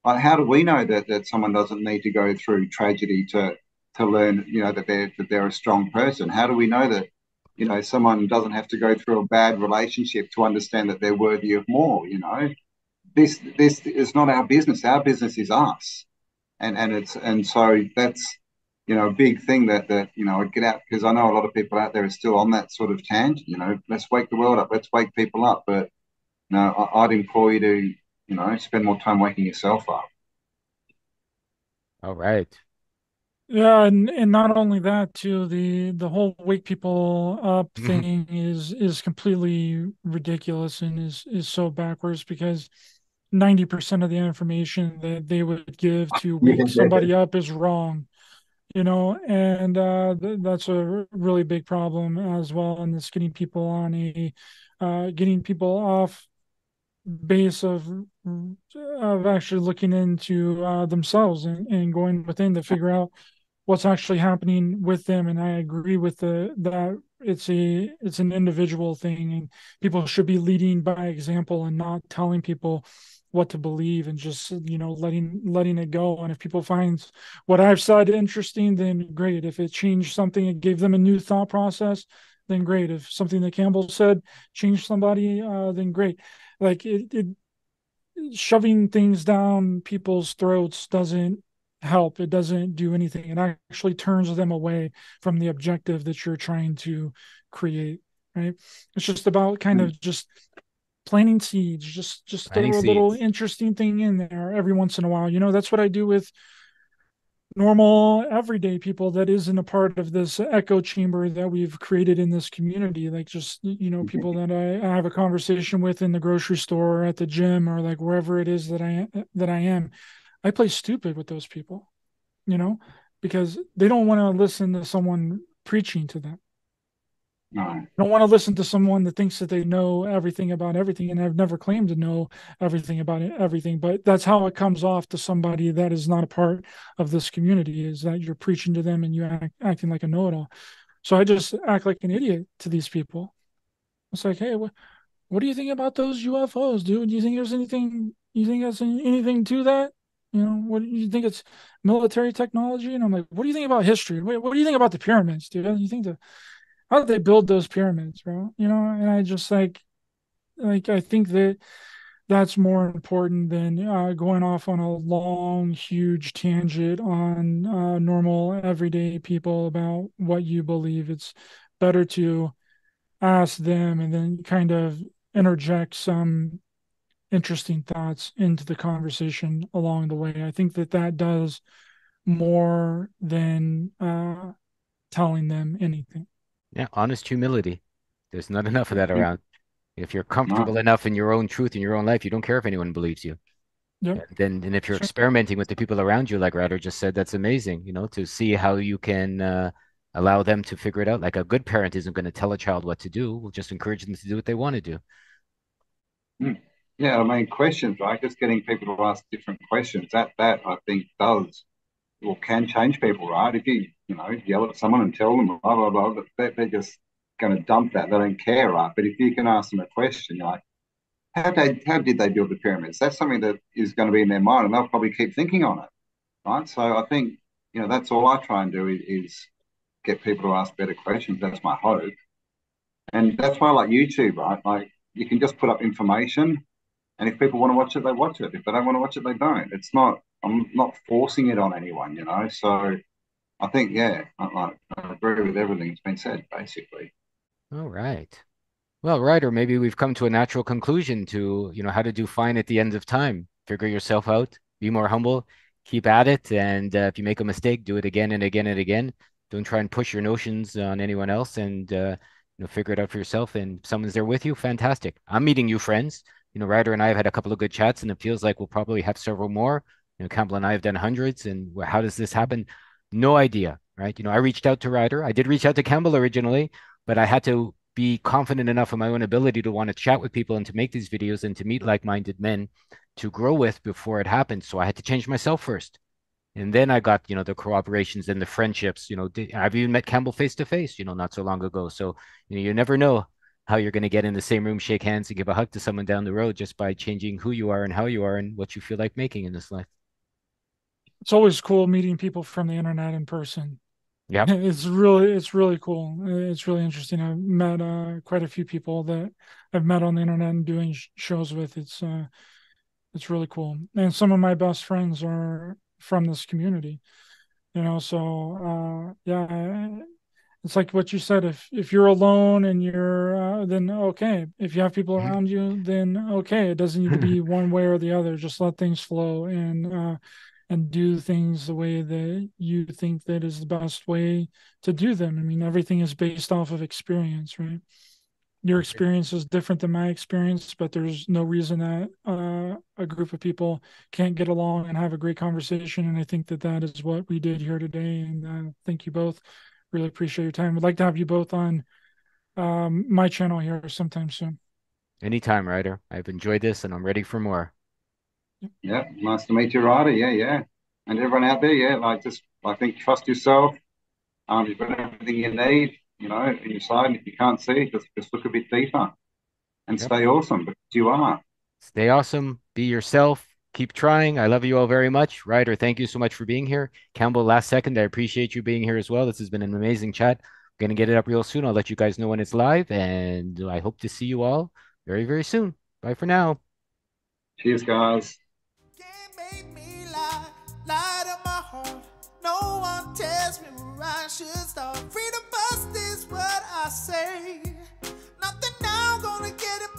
Like, how do we know that that someone doesn't need to go through tragedy to to learn, you know, that they're that they're a strong person? How do we know that you know someone doesn't have to go through a bad relationship to understand that they're worthy of more? You know, this this is not our business. Our business is us, and and it's and so that's you know a big thing that that you know I'd get out because I know a lot of people out there are still on that sort of tangent. You know, let's wake the world up, let's wake people up. But you know, I, I'd implore you to you know spend more time waking yourself up. All right. Yeah, and and not only that too, the the whole wake people up Mhm. thing is is completely ridiculous and is is so backwards because 90% of the information that they would give to wake somebody up is wrong, you know, and uh th that's a r- really big problem as well, and it's getting people on a uh getting people off base of of actually looking into uh themselves and, and going within to figure out what's actually happening with them. And i agree with the that it's a it's an individual thing and people should be leading by example and not telling people what to believe and just you know letting letting it go. And if people find what i've said interesting then great. If it changed something it gave them a new thought process then great. If something that campbell said changed somebody uh, then great like it, it shoving things down people's throats doesn't help. It doesn't do anything. It actually turns them away from the objective that you're trying to create. Right. It's just about kind of mm. just planting seeds, just just Planting throw a little interesting thing in there every once in a while. You know, that's what I do with normal everyday people that isn't a part of this echo chamber that we've created in this community like just you know people mm-hmm. that I, I have a conversation with in the grocery store or at the gym or like wherever it is that i that i am i play stupid with those people you know because they don't want to listen to someone preaching to them. I don't want to listen to someone that thinks that they know everything about everything, and I've never claimed to know everything about everything. But that's how it comes off to somebody that is not a part of this community: is that you're preaching to them and you act, acting like a know-it-all. So I just act like an idiot to these people. It's like, hey, what, what do you think about those UFOs, dude? Do you think there's anything? You think there's anything to that? You know, what do you think it's military technology? And I'm like, what do you think about history? What, what do you think about the pyramids, dude? You think the how did they build those pyramids, bro? You know, and I just like like I think that that's more important than uh, going off on a long, huge tangent on uh, normal, everyday people about what you believe. It's better to ask them and then kind of interject some interesting thoughts into the conversation along the way. I think that that does more than uh, telling them anything. Yeah, honest humility. There's not enough of that around. If you're comfortable enough in your own truth in your own life, you don't care if anyone believes you. Yep. And then, and if you're Sure. experimenting with the people around you, like Ryder just said, that's amazing, you know, to see how you can uh, allow them to figure it out. Like a good parent isn't going to tell a child what to do. We'll just encourage them to do what they want to do. Yeah, I mean, questions, right? Just getting people to ask different questions. That that I think does or can change people, right? If you you know yell at someone and tell them blah blah blah, but they, they're just going to dump that. They don't care, right? But if you can ask them a question, like how they how did they build the pyramids? That's something that is going to be in their mind, and they'll probably keep thinking on it, right? So I think you know that's all I try and do is, is get people to ask better questions. That's my hope, and that's why I like YouTube, right? Like you can just put up information and if people want to watch it, they watch it. If they don't want to watch it, they don't. It's not. I'm not forcing it on anyone, you know. So I think, yeah, I, I, I agree with everything that's been said, basically. All right. Well, Ryder, maybe we've come to a natural conclusion to, you know, how to do fine at the end of time. Figure yourself out, be more humble, keep at it. And uh, if you make a mistake, do it again and again and again. Don't try and push your notions on anyone else and uh, you know figure it out for yourself. And someone's there with you, fantastic. I'm meeting you, friends. You know, Ryder and I have had a couple of good chats, and it feels like we'll probably have several more. You know, Campbell and I have done hundreds. And how does this happen? No idea, right? You know, I reached out to Ryder. I did reach out to Campbell originally, but I had to be confident enough in my own ability to want to chat with people and to make these videos and to meet like-minded men to grow with before it happened. So I had to change myself first. And then I got, you know, the cooperations and the friendships, you know, I've even met Campbell face to face, you know, not so long ago. So, you know, you never know how you're going to get in the same room, shake hands and give a hug to someone down the road just by changing who you are and how you are and what you feel like making in this life. It's always cool meeting people from the internet in person. Yeah, it's really it's really cool. It's really interesting. I've met uh, quite a few people that I've met on the internet and doing sh- shows with. It's uh, it's really cool. And some of my best friends are from this community. You know, so uh, yeah, it's like what you said. If if you're alone and you're uh, then okay. If you have people mm-hmm. around you, then okay. It doesn't need to be one way or the other. Just let things flow and uh, and do things the way that you think that is the best way to do them. I mean, everything is based off of experience, right? Your experience is different than my experience, but there's no reason that uh, a group of people can't get along and have a great conversation. And I think that that is what we did here today. And uh, thank you both. Really appreciate your time. Would like to have you both on um, my channel here sometime soon. Anytime, Ryder. I've enjoyed this and I'm ready for more. Yeah, nice to meet you, Ryder. Yeah, yeah. And everyone out there, yeah, like just I think trust yourself. Um, you've got everything you need, you know, in your side. And if you can't see, just just look a bit deeper and yep. stay awesome because you are. Stay awesome, be yourself, keep trying. I love you all very much. Ryder, thank you so much for being here. Campbell, last second, I appreciate you being here as well. This has been an amazing chat. I'm gonna get it up real soon. I'll let you guys know when it's live, and I hope to see you all very, very soon. Bye for now. Cheers, guys. Should start. Freedom first is what I say. Nothing now gonna get way.